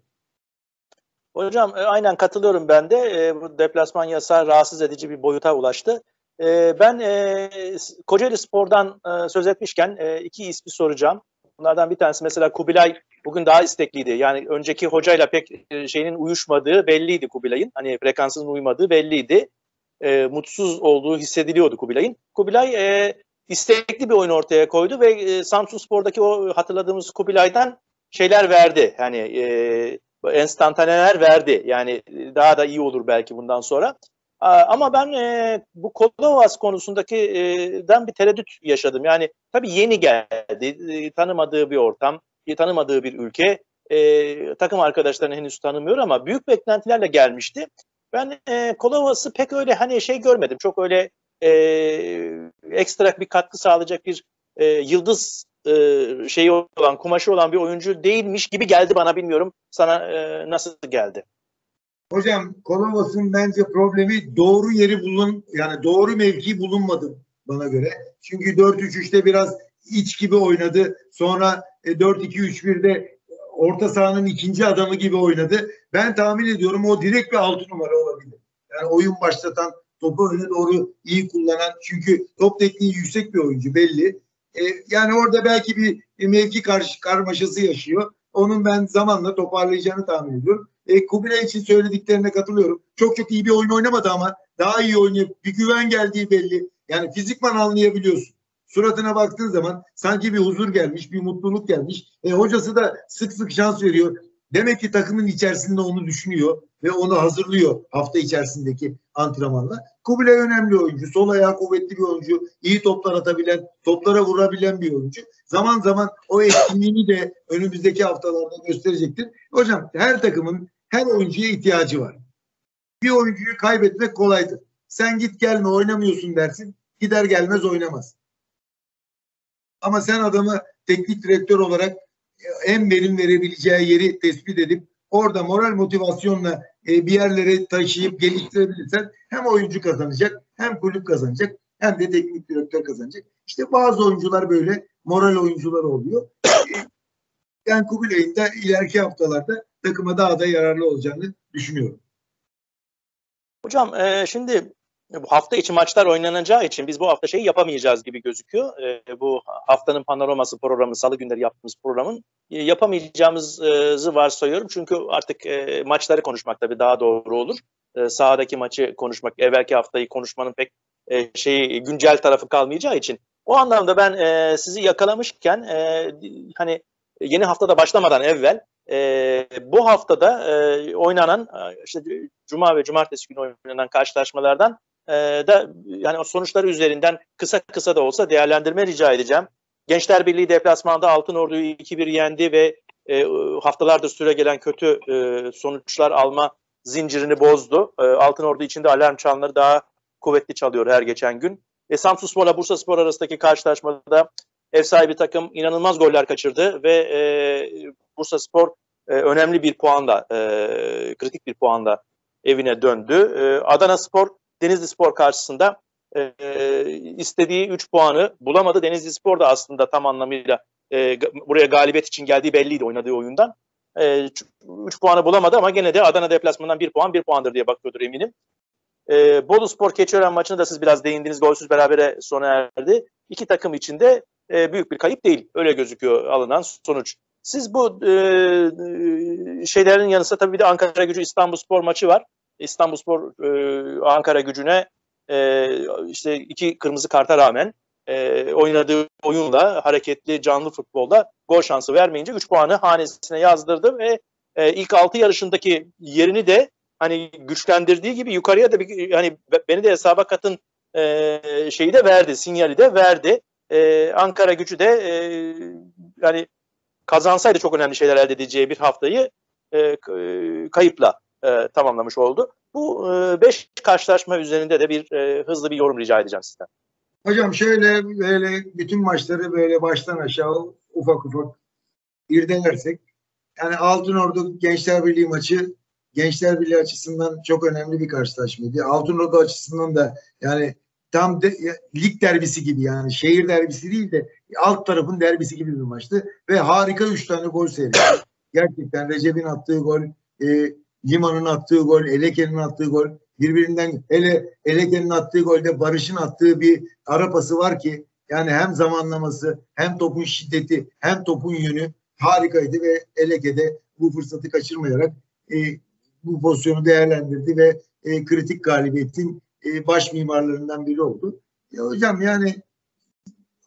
Hocam e, aynen katılıyorum ben de. E, bu deplasman yasağı rahatsız edici bir boyuta ulaştı. E, ben e, Kocaeli Spor'dan e, söz etmişken e, iki ismi soracağım. Bunlardan bir tanesi mesela Kubilay bugün daha istekliydi. Yani önceki hocayla pek e, şeyinin uyuşmadığı belliydi Kubilay'ın. Hani frekansının uymadığı belliydi. E, mutsuz olduğu hissediliyordu Kubilay'ın. Kubilay e, istekli bir oyun ortaya koydu ve e, Samsun Spor'daki o hatırladığımız Kubilay'dan şeyler verdi. Yani e, enstantaneler verdi. Yani daha da iyi olur belki bundan sonra. Ama ben e, bu Kolovas konusundaki e, den bir tereddüt yaşadım. Yani tabii yeni geldi, e, tanımadığı bir ortam, tanımadığı bir ülke. E, takım arkadaşlarını henüz tanımıyor ama büyük beklentilerle gelmişti. Ben e, Kolovas'ı pek öyle hani şey görmedim. Çok öyle e, ekstra bir katkı sağlayacak bir e, yıldız e, şeyi olan, kumaşı olan bir oyuncu değilmiş gibi geldi bana bilmiyorum. Sana e, nasıl geldi? Hocam Kolovas'ın bence problemi doğru yeri bulun yani doğru mevki bulunmadı bana göre. Çünkü 4-3-3'te biraz iç gibi oynadı. Sonra 4-2-3-1'de orta sahanın ikinci adamı gibi oynadı. Ben tahmin ediyorum o direkt bir altı numara olabilir. Yani oyun başlatan, topu öne doğru iyi kullanan çünkü top tekniği yüksek bir oyuncu belli. E, yani orada belki bir, bir mevki karşı karmaşası yaşıyor. Onun ben zamanla toparlayacağını tahmin ediyorum. E, Kubilay için söylediklerine katılıyorum. Çok çok iyi bir oyun oynamadı ama daha iyi oynayıp bir güven geldiği belli. Yani fizikman anlayabiliyorsun. Suratına baktığın zaman sanki bir huzur gelmiş, bir mutluluk gelmiş. E, hocası da sık sık şans veriyor. Demek ki takımın içerisinde onu düşünüyor ve onu hazırlıyor hafta içerisindeki antrenmanla. Kubilay önemli oyuncu. Sol ayağı kuvvetli bir oyuncu. iyi toplar atabilen, toplara vurabilen bir oyuncu. Zaman zaman o etkinliğini de önümüzdeki haftalarda gösterecektir. Hocam her takımın her oyuncuya ihtiyacı var. Bir oyuncuyu kaybetmek kolaydır. Sen git gelme oynamıyorsun dersin. Gider gelmez oynamaz. Ama sen adamı teknik direktör olarak en verim verebileceği yeri tespit edip orada moral motivasyonla e, bir yerlere taşıyıp geliştirebilirsen hem oyuncu kazanacak hem kulüp kazanacak hem de teknik direktör kazanacak. İşte bazı oyuncular böyle moral oyuncular oluyor. yani Kubilay'ın da ileriki haftalarda takıma daha da yararlı olacağını düşünüyorum. Hocam e, şimdi bu hafta içi maçlar oynanacağı için biz bu hafta şeyi yapamayacağız gibi gözüküyor. E, bu haftanın panoraması programı, salı günleri yaptığımız programın e, yapamayacağımızı varsayıyorum. Çünkü artık e, maçları konuşmak tabii daha doğru olur. E, sahadaki maçı konuşmak, evvelki haftayı konuşmanın pek e, şeyi güncel tarafı kalmayacağı için. O anlamda ben e, sizi yakalamışken e, hani yeni haftada başlamadan evvel e, bu haftada e, oynanan e, işte Cuma ve Cumartesi günü oynanan karşılaşmalardan e, da yani sonuçları üzerinden kısa kısa da olsa değerlendirme rica edeceğim. Gençler Birliği deplasmanda Altın Ordu'yu 2-1 yendi ve e, haftalardır süre gelen kötü e, sonuçlar alma zincirini bozdu. E, Altın Ordu içinde alarm çanları daha kuvvetli çalıyor her geçen gün. E, Samsun Spor'la Bursa Spor arasındaki karşılaşmada ev sahibi takım inanılmaz goller kaçırdı ve e, Bursa Spor e, önemli bir puanda, e, kritik bir puanda evine döndü. E, Adana Spor Denizli Spor karşısında e, istediği 3 puanı bulamadı. Denizli Spor da aslında tam anlamıyla e, buraya galibiyet için geldiği belliydi oynadığı oyundan. 3 e, puanı bulamadı ama gene de Adana deplasmanından 1 puan 1 puandır diye bakıyordur eminim. E, Bolu Spor Keçiören maçını da siz biraz değindiniz. Golsüz berabere sona erdi. İki takım içinde e, büyük bir kayıp değil. Öyle gözüküyor alınan sonuç. Siz bu e, şeylerin yanı sıra tabii bir de Ankara gücü İstanbul Spor maçı var. İstanbul Spor e, Ankara gücüne e, işte iki kırmızı karta rağmen e, oynadığı oyunla hareketli canlı futbolda gol şansı vermeyince 3 puanı hanesine yazdırdı ve e, ilk 6 yarışındaki yerini de hani güçlendirdiği gibi yukarıya da bir hani beni de hesaba katın e, şeyi de verdi, sinyali de verdi. E, Ankara gücü de e, yani kazansaydı çok önemli şeyler elde edeceği bir haftayı e, kayıpla e, tamamlamış oldu. Bu e, beş karşılaşma üzerinde de bir e, hızlı bir yorum rica edeceğim sizden. Hocam şöyle böyle bütün maçları böyle baştan aşağı ufak ufak irdelersek yani Altınordu Gençler Birliği maçı Gençler Birliği açısından çok önemli bir karşılaşmaydı. Altınordu açısından da yani tam de, lig derbisi gibi yani şehir derbisi değil de alt tarafın derbisi gibi bir maçtı ve harika üç tane gol seyretti. Gerçekten Recep'in attığı gol, e, Liman'ın attığı gol, Eleke'nin attığı gol birbirinden hele Eleke'nin attığı golde Barış'ın attığı bir ara pası var ki yani hem zamanlaması hem topun şiddeti hem topun yönü harikaydı ve Eleke'de bu fırsatı kaçırmayarak e, bu pozisyonu değerlendirdi ve e, kritik galibiyetin e, baş mimarlarından biri oldu. Ya hocam yani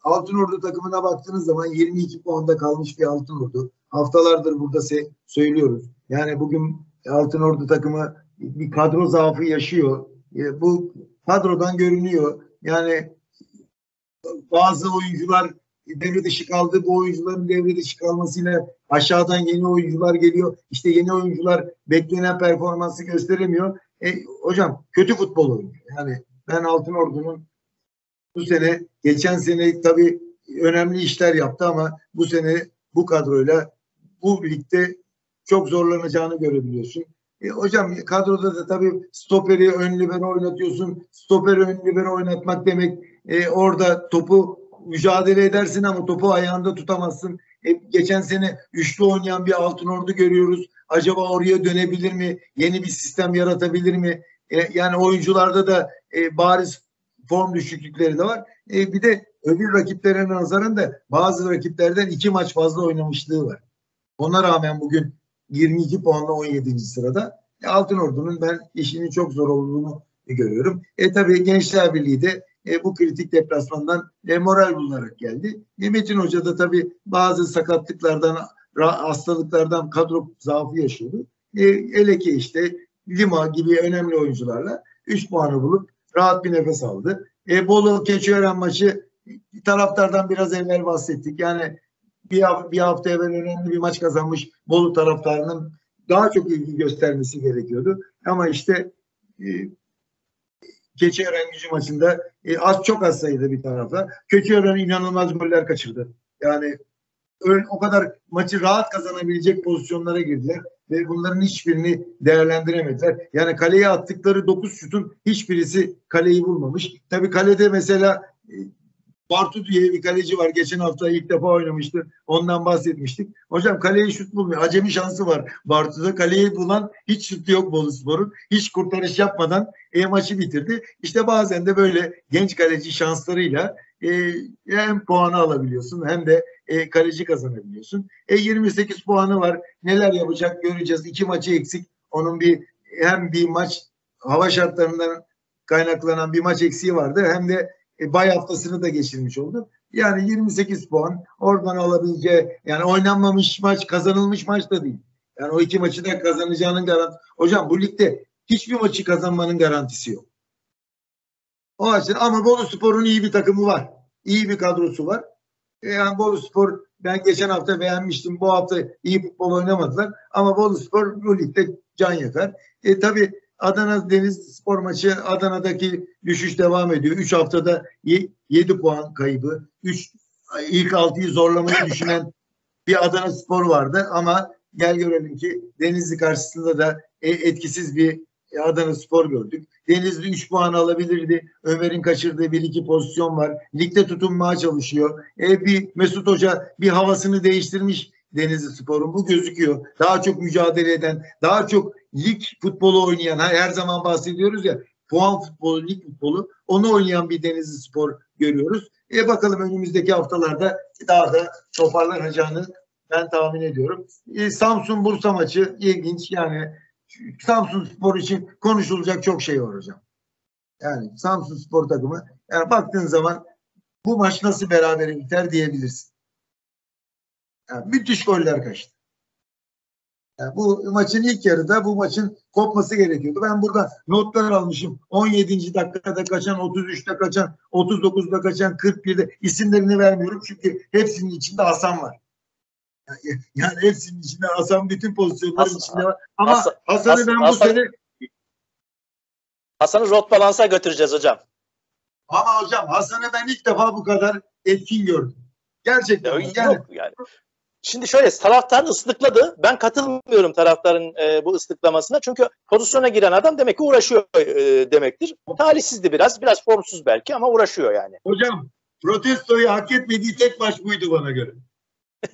Altınordu takımına baktığınız zaman 22 puanda kalmış bir Altınordu. Haftalardır burada se- söylüyoruz. Yani bugün Altınordu takımı bir kadro zaafı yaşıyor. E, bu kadrodan görünüyor. Yani bazı oyuncular devre dışı kaldı. Bu oyuncuların devre dışı kalmasıyla aşağıdan yeni oyuncular geliyor. İşte yeni oyuncular beklenen performansı gösteremiyor. E, hocam kötü futbol oynuyor. Yani ben Altın Ordu'nun bu sene geçen sene tabii önemli işler yaptı ama bu sene bu kadroyla bu birlikte çok zorlanacağını görebiliyorsun. E, hocam kadroda da tabii stoperi ön libero oynatıyorsun. Stoperi ön libero oynatmak demek e, orada topu mücadele edersin ama topu ayağında tutamazsın. E, geçen sene üçlü oynayan bir altın ordu görüyoruz. Acaba oraya dönebilir mi? Yeni bir sistem yaratabilir mi? E, yani oyuncularda da e, bariz form düşüklükleri de var. E, bir de öbür rakiplere nazaran da bazı rakiplerden iki maç fazla oynamışlığı var. Ona rağmen bugün 22 puanla 17. sırada. E, Altın Ordu'nun ben işinin çok zor olduğunu görüyorum. E tabii Gençler Birliği de e, bu kritik deplasmandan e, moral bulunarak geldi. E, Metin Hoca da tabii bazı sakatlıklardan, hastalıklardan kadro zaafı yaşıyordu. E, hele ki işte Lima gibi önemli oyuncularla 3 puanı bulup rahat bir nefes aldı. E, Bolu Keçiören maçı taraftardan biraz evvel bahsettik. Yani bir, bir hafta evvel önemli bir maç kazanmış Bolu taraftarının daha çok ilgi göstermesi gerekiyordu. Ama işte e, Keçiören gücü maçında e, az çok az sayıda bir tarafta. Keçiören inanılmaz goller kaçırdı. Yani öyle, o kadar maçı rahat kazanabilecek pozisyonlara girdiler ve bunların hiçbirini değerlendiremediler. Yani kaleye attıkları 9 şutun hiçbirisi kaleyi bulmamış. Tabii kalede mesela e, Bartu diye bir kaleci var. Geçen hafta ilk defa oynamıştı. Ondan bahsetmiştik. Hocam kaleye şut bulmuyor. Acemi şansı var Bartu'da. Kaleyi bulan hiç şut yok Bolu Spor'un. Hiç kurtarış yapmadan e maçı bitirdi. İşte bazen de böyle genç kaleci şanslarıyla e, hem puanı alabiliyorsun hem de e, kaleci kazanabiliyorsun. E 28 puanı var. Neler yapacak göreceğiz. İki maçı eksik. Onun bir hem bir maç hava şartlarından kaynaklanan bir maç eksiği vardı. Hem de e, bay haftasını da geçirmiş oldu. Yani 28 puan oradan alabileceği yani oynanmamış maç kazanılmış maç da değil. Yani o iki maçı da kazanacağının garanti. Hocam bu ligde hiçbir maçı kazanmanın garantisi yok. O açıdan ama Bolu Spor'un iyi bir takımı var. İyi bir kadrosu var. E, yani Bolu Spor ben geçen hafta beğenmiştim. Bu hafta iyi futbol oynamadılar. Ama Bolu Spor bu ligde can yakar. E tabi Adana Deniz Spor maçı Adana'daki düşüş devam ediyor. 3 haftada 7 puan kaybı. 3 ilk 6'yı zorlamayı düşünen bir Adana Spor vardı ama gel görelim ki Denizli karşısında da e, etkisiz bir Adana Spor gördük. Denizli 3 puan alabilirdi. Ömer'in kaçırdığı bir iki pozisyon var. Ligde tutunmaya çalışıyor. E bir Mesut Hoca bir havasını değiştirmiş Denizli Spor'un. Bu gözüküyor. Daha çok mücadele eden, daha çok lig futbolu oynayan, her zaman bahsediyoruz ya puan futbolu, lig futbolu onu oynayan bir Denizli Spor görüyoruz. E bakalım önümüzdeki haftalarda daha da toparlanacağını ben tahmin ediyorum. E, Samsun Bursa maçı ilginç yani Samsun Spor için konuşulacak çok şey var hocam. Yani Samsun Spor takımı yani baktığın zaman bu maç nasıl beraber biter diyebilirsin. Yani müthiş goller kaçtı. Yani bu maçın ilk yarıda bu maçın kopması gerekiyordu. Ben burada notlar almışım. 17. dakikada kaçan, 33'te kaçan, 39'da kaçan, 41'de isimlerini vermiyorum çünkü hepsinin içinde Hasan var. Yani, yani hepsinin içinde Hasan bütün pozisyonların Has, içinde var. Ama Hasan, Hasan'ı ben bu Hasan, sene Hasan'ı rot balansa götüreceğiz hocam. Ama hocam Hasan'ı ben ilk defa bu kadar etkin gördüm. Gerçekten. Ya, yani, yok yani. Şimdi şöyle taraftar ıslıkladı. Ben katılmıyorum taraftarın e, bu ıslıklamasına. Çünkü pozisyona giren adam demek ki uğraşıyor e, demektir. Talihsizdi biraz. Biraz formsuz belki ama uğraşıyor yani. Hocam protestoyu hak etmediği tek maç buydu bana göre.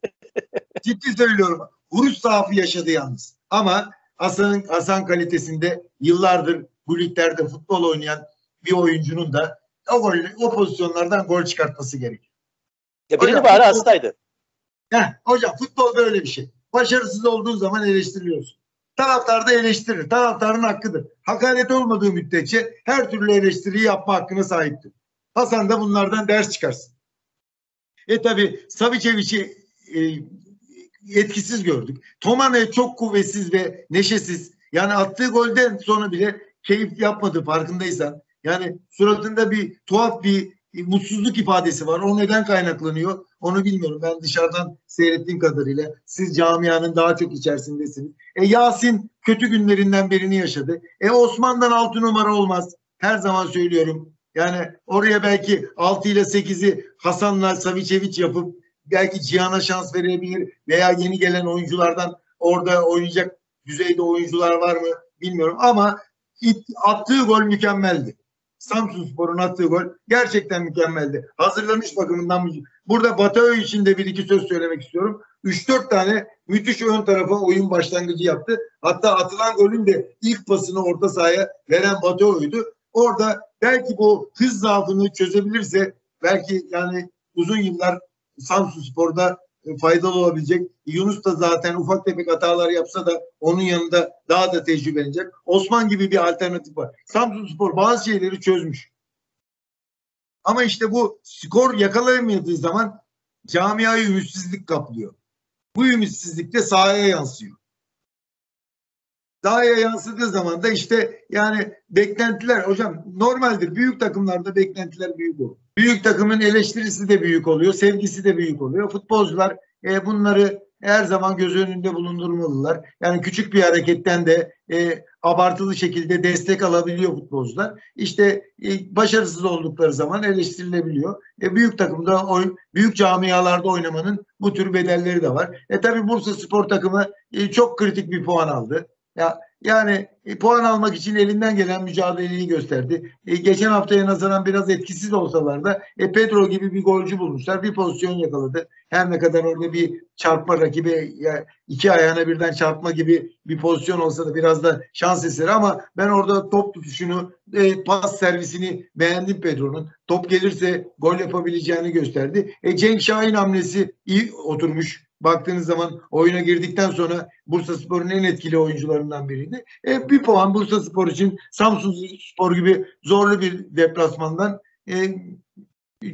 Ciddi söylüyorum. Vuruş zaafı yaşadı yalnız. Ama Hasan'ın Hasan kalitesinde yıllardır bu liglerde futbol oynayan bir oyuncunun da o, gol, o pozisyonlardan gol çıkartması gerekiyor. Ya birini bari hastaydı. Heh, hocam futbol böyle bir şey. Başarısız olduğun zaman eleştiriliyorsun. Taraftar da eleştirir. Taraftarın hakkıdır. Hakaret olmadığı müddetçe her türlü eleştiriyi yapma hakkına sahiptir. Hasan da bunlardan ders çıkarsın. E tabi Savicevic'i e, etkisiz gördük. Tomane çok kuvvetsiz ve neşesiz. Yani attığı golden sonra bile keyif yapmadı farkındaysan. Yani suratında bir tuhaf bir mutsuzluk ifadesi var. O neden kaynaklanıyor? Onu bilmiyorum. Ben dışarıdan seyrettiğim kadarıyla siz camianın daha çok içerisindesiniz. E Yasin kötü günlerinden birini yaşadı. E Osman'dan altı numara olmaz. Her zaman söylüyorum. Yani oraya belki 6 ile 8'i Hasan'la Savicevic yapıp belki Cihan'a şans verebilir veya yeni gelen oyunculardan orada oynayacak düzeyde oyuncular var mı bilmiyorum ama attığı gol mükemmeldi. Samsun Spor'un attığı gol gerçekten mükemmeldi. Hazırlanış bakımından burada Bataö için de bir iki söz söylemek istiyorum. 3-4 tane müthiş ön tarafa oyun başlangıcı yaptı. Hatta atılan golün de ilk pasını orta sahaya veren Bataö'ydü. Orada belki bu hız zaafını çözebilirse belki yani uzun yıllar Samsun Spor'da faydalı olabilecek. Yunus da zaten ufak tefek hatalar yapsa da onun yanında daha da tecrübelenecek. Osman gibi bir alternatif var. Samsun Spor bazı şeyleri çözmüş. Ama işte bu skor yakalayamadığı zaman camiayı ümitsizlik kaplıyor. Bu ümitsizlik de sahaya yansıyor. Sahaya yansıdığı zaman da işte yani beklentiler hocam normaldir. Büyük takımlarda beklentiler büyük olur. Büyük takımın eleştirisi de büyük oluyor, sevgisi de büyük oluyor. Futbolcular e, bunları her zaman göz önünde bulundurmalılar. Yani küçük bir hareketten de e, abartılı şekilde destek alabiliyor futbolcular. İşte e, başarısız oldukları zaman eleştirilebiliyor. E, büyük takımda, oy, büyük camialarda oynamanın bu tür bedelleri de var. E tabi Bursa Spor takımı e, çok kritik bir puan aldı. Ya yani e, puan almak için elinden gelen mücadeleyi gösterdi. E, geçen haftaya nazaran biraz etkisiz olsalar da e, Pedro gibi bir golcü bulmuşlar. Bir pozisyon yakaladı. Her ne kadar orada bir çarpma rakibe ya, iki ayağına birden çarpma gibi bir pozisyon olsa da biraz da şans eseri ama ben orada top tutuşunu, e, pas servisini beğendim Pedro'nun. Top gelirse gol yapabileceğini gösterdi. E, Cenk Şahin hamlesi iyi oturmuş baktığınız zaman oyuna girdikten sonra Bursa Spor'un en etkili oyuncularından biriydi. E, bir puan Bursa Spor için Samsun Spor gibi zorlu bir deplasmandan e,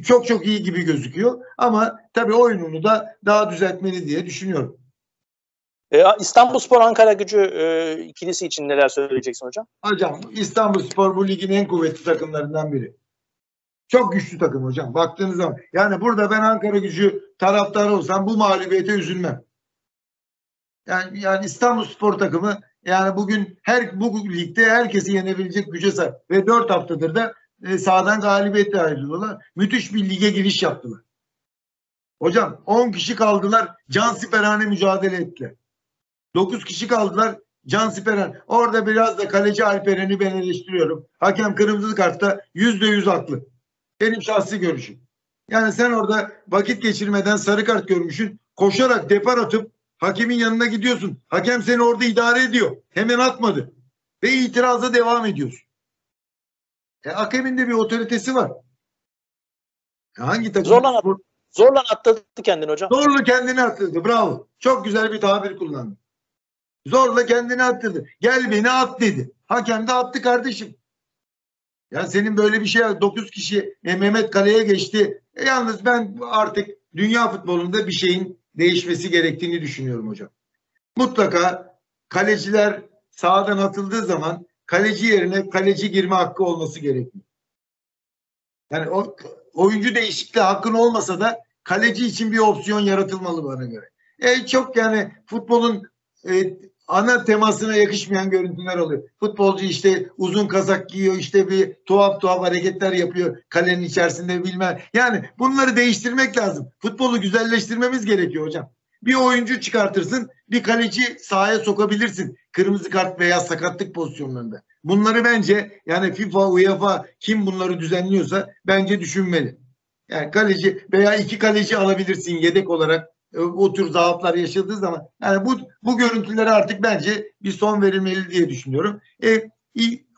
çok çok iyi gibi gözüküyor. Ama tabii oyununu da daha düzeltmeli diye düşünüyorum. E, İstanbul Spor Ankara gücü e, ikilisi için neler söyleyeceksin hocam? Hocam İstanbul Spor bu ligin en kuvvetli takımlarından biri. Çok güçlü takım hocam. Baktığınız zaman. Yani burada ben Ankara gücü taraftarı olsam bu mağlubiyete üzülmem. Yani, yani İstanbul Spor takımı yani bugün her bu ligde herkesi yenebilecek güce sahip. Ve dört haftadır da e, sağdan galibiyetle ayrılıyorlar. Müthiş bir lige giriş yaptılar. Hocam 10 kişi kaldılar. Can siperhane mücadele ettiler. 9 kişi kaldılar. Can Siperhan. Orada biraz da kaleci Alperen'i ben eleştiriyorum. Hakem kırmızı kartta yüzde yüz haklı. Benim şahsi görüşüm. Yani sen orada vakit geçirmeden sarı kart görmüşsün. Koşarak depar atıp hakemin yanına gidiyorsun. Hakem seni orada idare ediyor. Hemen atmadı. Ve itiraza devam ediyorsun. E, hakemin de bir otoritesi var. E, hangi takım? Zorla, at, zorla attırdı kendini hocam. Zorla kendini attırdı. Bravo. Çok güzel bir tabir kullandı. Zorla kendini attırdı. Gel beni at dedi. Hakem de attı kardeşim. Ya senin böyle bir şey 9 kişi e, Mehmet Kale'ye geçti. E, yalnız ben artık dünya futbolunda bir şeyin değişmesi gerektiğini düşünüyorum hocam. Mutlaka kaleciler sahadan atıldığı zaman kaleci yerine kaleci girme hakkı olması gerekiyor. Yani o oyuncu değişikliği hakkın olmasa da kaleci için bir opsiyon yaratılmalı bana göre. E çok yani futbolun e, ana temasına yakışmayan görüntüler oluyor. Futbolcu işte uzun kazak giyiyor işte bir tuhaf tuhaf hareketler yapıyor kalenin içerisinde bilmem. Yani bunları değiştirmek lazım. Futbolu güzelleştirmemiz gerekiyor hocam. Bir oyuncu çıkartırsın bir kaleci sahaya sokabilirsin. Kırmızı kart veya sakatlık pozisyonlarında. Bunları bence yani FIFA, UEFA kim bunları düzenliyorsa bence düşünmeli. Yani kaleci veya iki kaleci alabilirsin yedek olarak e, o tür zaaflar yaşadığı zaman yani bu bu görüntülere artık bence bir son verilmeli diye düşünüyorum. E,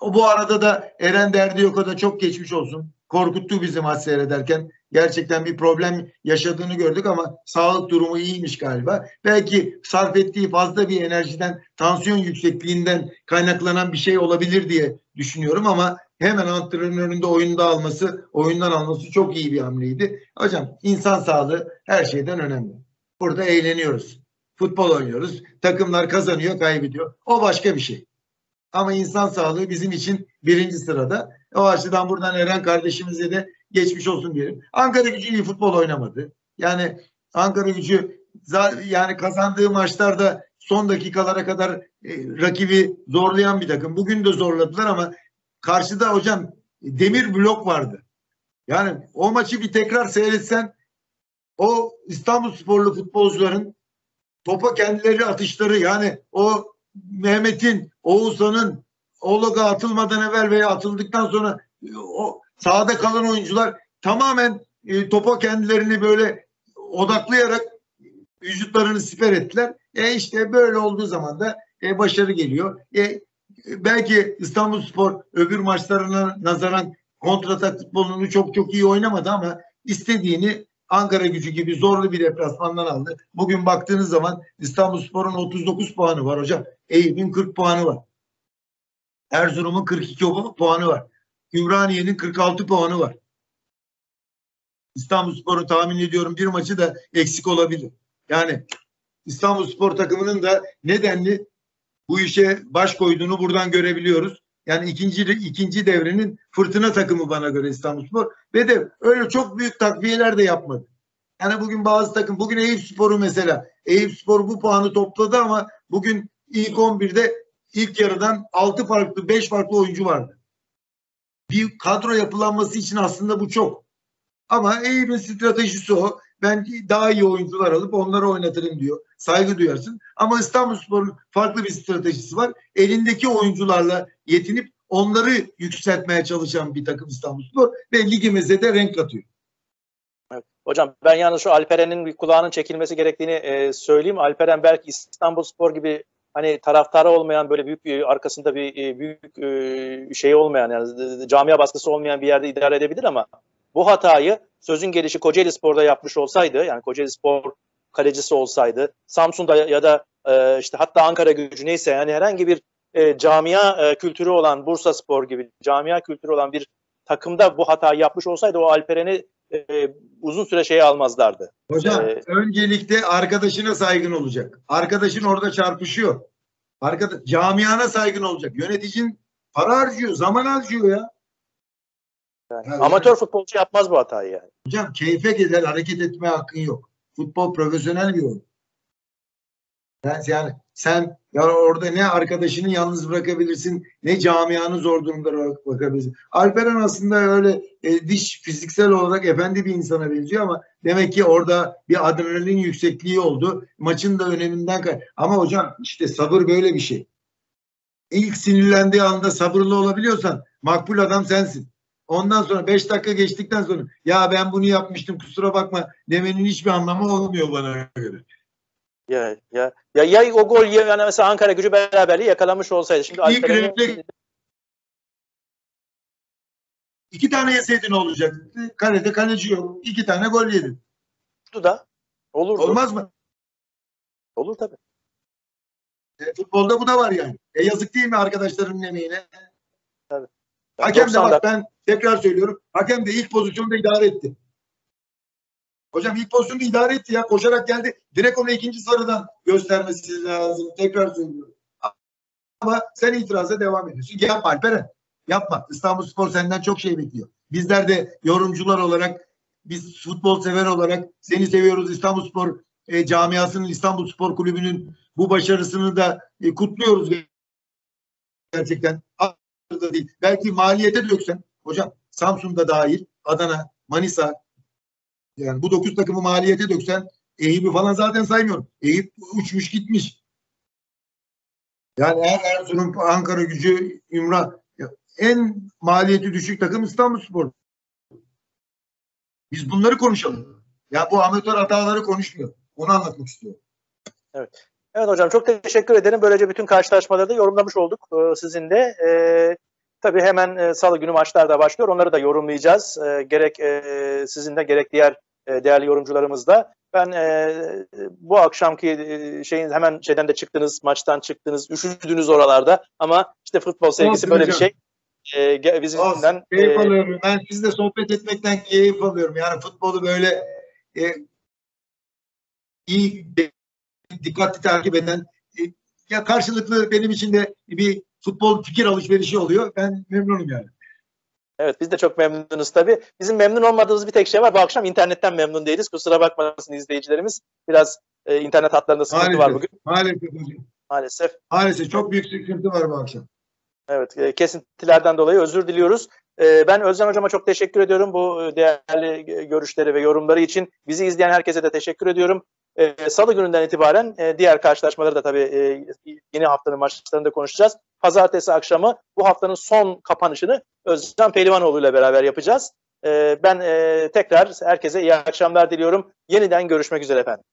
bu arada da Eren derdi yok da çok geçmiş olsun. Korkuttu bizi maç seyrederken. Gerçekten bir problem yaşadığını gördük ama sağlık durumu iyiymiş galiba. Belki sarf ettiği fazla bir enerjiden, tansiyon yüksekliğinden kaynaklanan bir şey olabilir diye düşünüyorum ama hemen antrenöründe oyunda alması, oyundan alması çok iyi bir hamleydi. Hocam insan sağlığı her şeyden önemli. Burada eğleniyoruz. Futbol oynuyoruz. Takımlar kazanıyor, kaybediyor. O başka bir şey. Ama insan sağlığı bizim için birinci sırada. O açıdan buradan Eren kardeşimize de geçmiş olsun diyelim. Ankara gücü iyi futbol oynamadı. Yani Ankara gücü yani kazandığı maçlarda son dakikalara kadar e, rakibi zorlayan bir takım. Bugün de zorladılar ama karşıda hocam demir blok vardı. Yani o maçı bir tekrar seyretsen o İstanbul sporlu futbolcuların topa kendileri atışları yani o Mehmet'in, Oğuzhan'ın Oğlak'a atılmadan evvel veya atıldıktan sonra o sahada kalan oyuncular tamamen e, topa kendilerini böyle odaklayarak vücutlarını siper ettiler. E işte böyle olduğu zaman da e, başarı geliyor. E, belki İstanbul Spor öbür maçlarına nazaran kontratak futbolunu çok çok iyi oynamadı ama istediğini Ankara gücü gibi zorlu bir deplasmandan aldı. Bugün baktığınız zaman İstanbulspor'un 39 puanı var hocam. Eyüp'ün 40 puanı var. Erzurum'un 42 puanı var. Ümraniye'nin 46 puanı var. İstanbulspor'un tahmin ediyorum bir maçı da eksik olabilir. Yani İstanbulspor takımının da nedenli bu işe baş koyduğunu buradan görebiliyoruz. Yani ikinci ikinci devrenin fırtına takımı bana göre İstanbulspor ve de öyle çok büyük takviyeler de yapmadı. Yani bugün bazı takım bugün Eyüp Sporu mesela Eyüp Spor bu puanı topladı ama bugün ilk 11'de ilk yarıdan 6 farklı 5 farklı oyuncu vardı. Bir kadro yapılanması için aslında bu çok. Ama Eyüp'ün stratejisi o. Ben daha iyi oyuncular alıp onları oynatırım diyor. Saygı duyarsın. Ama İstanbulspor'un farklı bir stratejisi var. Elindeki oyuncularla yetinip onları yükseltmeye çalışan bir takım İstanbulspor ve ligimize de renk katıyor. Hocam ben yalnız şu Alperen'in bir kulağının çekilmesi gerektiğini e, söyleyeyim. Alperen belki İstanbulspor gibi hani taraftarı olmayan böyle büyük bir arkasında bir e, büyük e, şey olmayan yani camia baskısı olmayan bir yerde idare edebilir ama bu hatayı sözün gelişi Kocaeli Spor'da yapmış olsaydı yani Kocaeli Spor kalecisi olsaydı Samsun'da ya da e, işte hatta Ankara gücü neyse yani herhangi bir e, camia e, kültürü olan Bursa Spor gibi camia kültürü olan bir takımda bu hatayı yapmış olsaydı o Alperen'i e, uzun süre şeye almazlardı. Hocam ee, öncelikle arkadaşına saygın olacak. Arkadaşın orada çarpışıyor. Arkada, camiana saygın olacak. Yöneticin para harcıyor, zaman harcıyor ya. Yani, yani, amatör futbolcu yapmaz bu hatayı yani. Hocam keyfe gezer, hareket etme hakkın yok. Futbol profesyonel bir oyun. Yani sen ya orada ne arkadaşını yalnız bırakabilirsin ne camianı zor durumda bırakabilirsin. Alperen aslında öyle e, diş fiziksel olarak efendi bir insana benziyor ama demek ki orada bir adrenalin yüksekliği oldu. Maçın da öneminden kay. Ama hocam işte sabır böyle bir şey. İlk sinirlendiği anda sabırlı olabiliyorsan makbul adam sensin. Ondan sonra 5 dakika geçtikten sonra ya ben bunu yapmıştım kusura bakma demenin hiçbir anlamı olmuyor bana göre. Ya ya ya ya o gol yani mesela Ankara Gücü beraberliği yakalamış olsaydı şimdi İlk refleks İki tane yeseydin olacaktı. Kalede kaleci yok. İki tane gol yedin. Da olur. Olmaz mı? Olur tabii. E, futbolda bu da var yani. E yazık değil mi arkadaşlarının emeğine? Tabii. Hakem de bak ben tekrar söylüyorum. Hakem de ilk pozisyonda idare etti. Hocam ilk pozisyonu idare etti ya. Koşarak geldi. Direkt ona ikinci sarıdan göstermesi lazım. Tekrar söylüyorum. Ama sen itiraza devam ediyorsun. Yapma Alperen. Yapma. İstanbul Spor senden çok şey bekliyor. Bizler de yorumcular olarak biz futbol sever olarak seni seviyoruz. İstanbul Spor e, camiasının İstanbul Spor Kulübü'nün bu başarısını da e, kutluyoruz gerçekten. Değil. Belki maliyete döksen hocam Samsun'da dahil Adana, Manisa, yani bu dokuz takımı maliyete döksen Eyüp'ü falan zaten saymıyorum. Eyüp uçmuş gitmiş. Yani eğer Erzurum, Ankara gücü, Ümrah en maliyeti düşük takım İstanbulspor. Biz bunları konuşalım. Ya bu amatör hataları konuşmuyor. Onu anlatmak istiyorum. Evet. Evet hocam çok teşekkür ederim. Böylece bütün karşılaşmaları da yorumlamış olduk e, sizin de. E, tabii hemen e, salı günü maçlar da başlıyor. Onları da yorumlayacağız. E, gerek e, sizin de gerek diğer e, değerli yorumcularımız da. Ben e, bu akşamki e, şeyin hemen şeyden de çıktınız, maçtan çıktınız, üşüdünüz oralarda ama işte futbol sevgisi böyle bir şey. E, bizimden keyif e, alıyorum. Ben sizle sohbet etmekten keyif alıyorum. Yani futbolu böyle e, iyi dikkatli takip eden e, ya karşılıklı benim için de bir futbol fikir alışverişi oluyor. Ben memnunum yani. Evet biz de çok memnunuz tabii. Bizim memnun olmadığımız bir tek şey var. Bu akşam internetten memnun değiliz. Kusura bakmasın izleyicilerimiz. Biraz e, internet hatlarında sıkıntı maalesef, var bugün. Maalesef Maalesef. Maalesef çok büyük sıkıntı var bu akşam. Evet e, kesintilerden dolayı özür diliyoruz. E, ben Özcan Hocam'a çok teşekkür ediyorum bu e, değerli görüşleri ve yorumları için. Bizi izleyen herkese de teşekkür ediyorum. E, Salı gününden itibaren e, diğer karşılaşmaları da tabii e, yeni haftanın maçlarında konuşacağız. Pazartesi akşamı bu haftanın son kapanışını Özcan Pehlivanoğlu ile beraber yapacağız. E, ben e, tekrar herkese iyi akşamlar diliyorum. Yeniden görüşmek üzere efendim.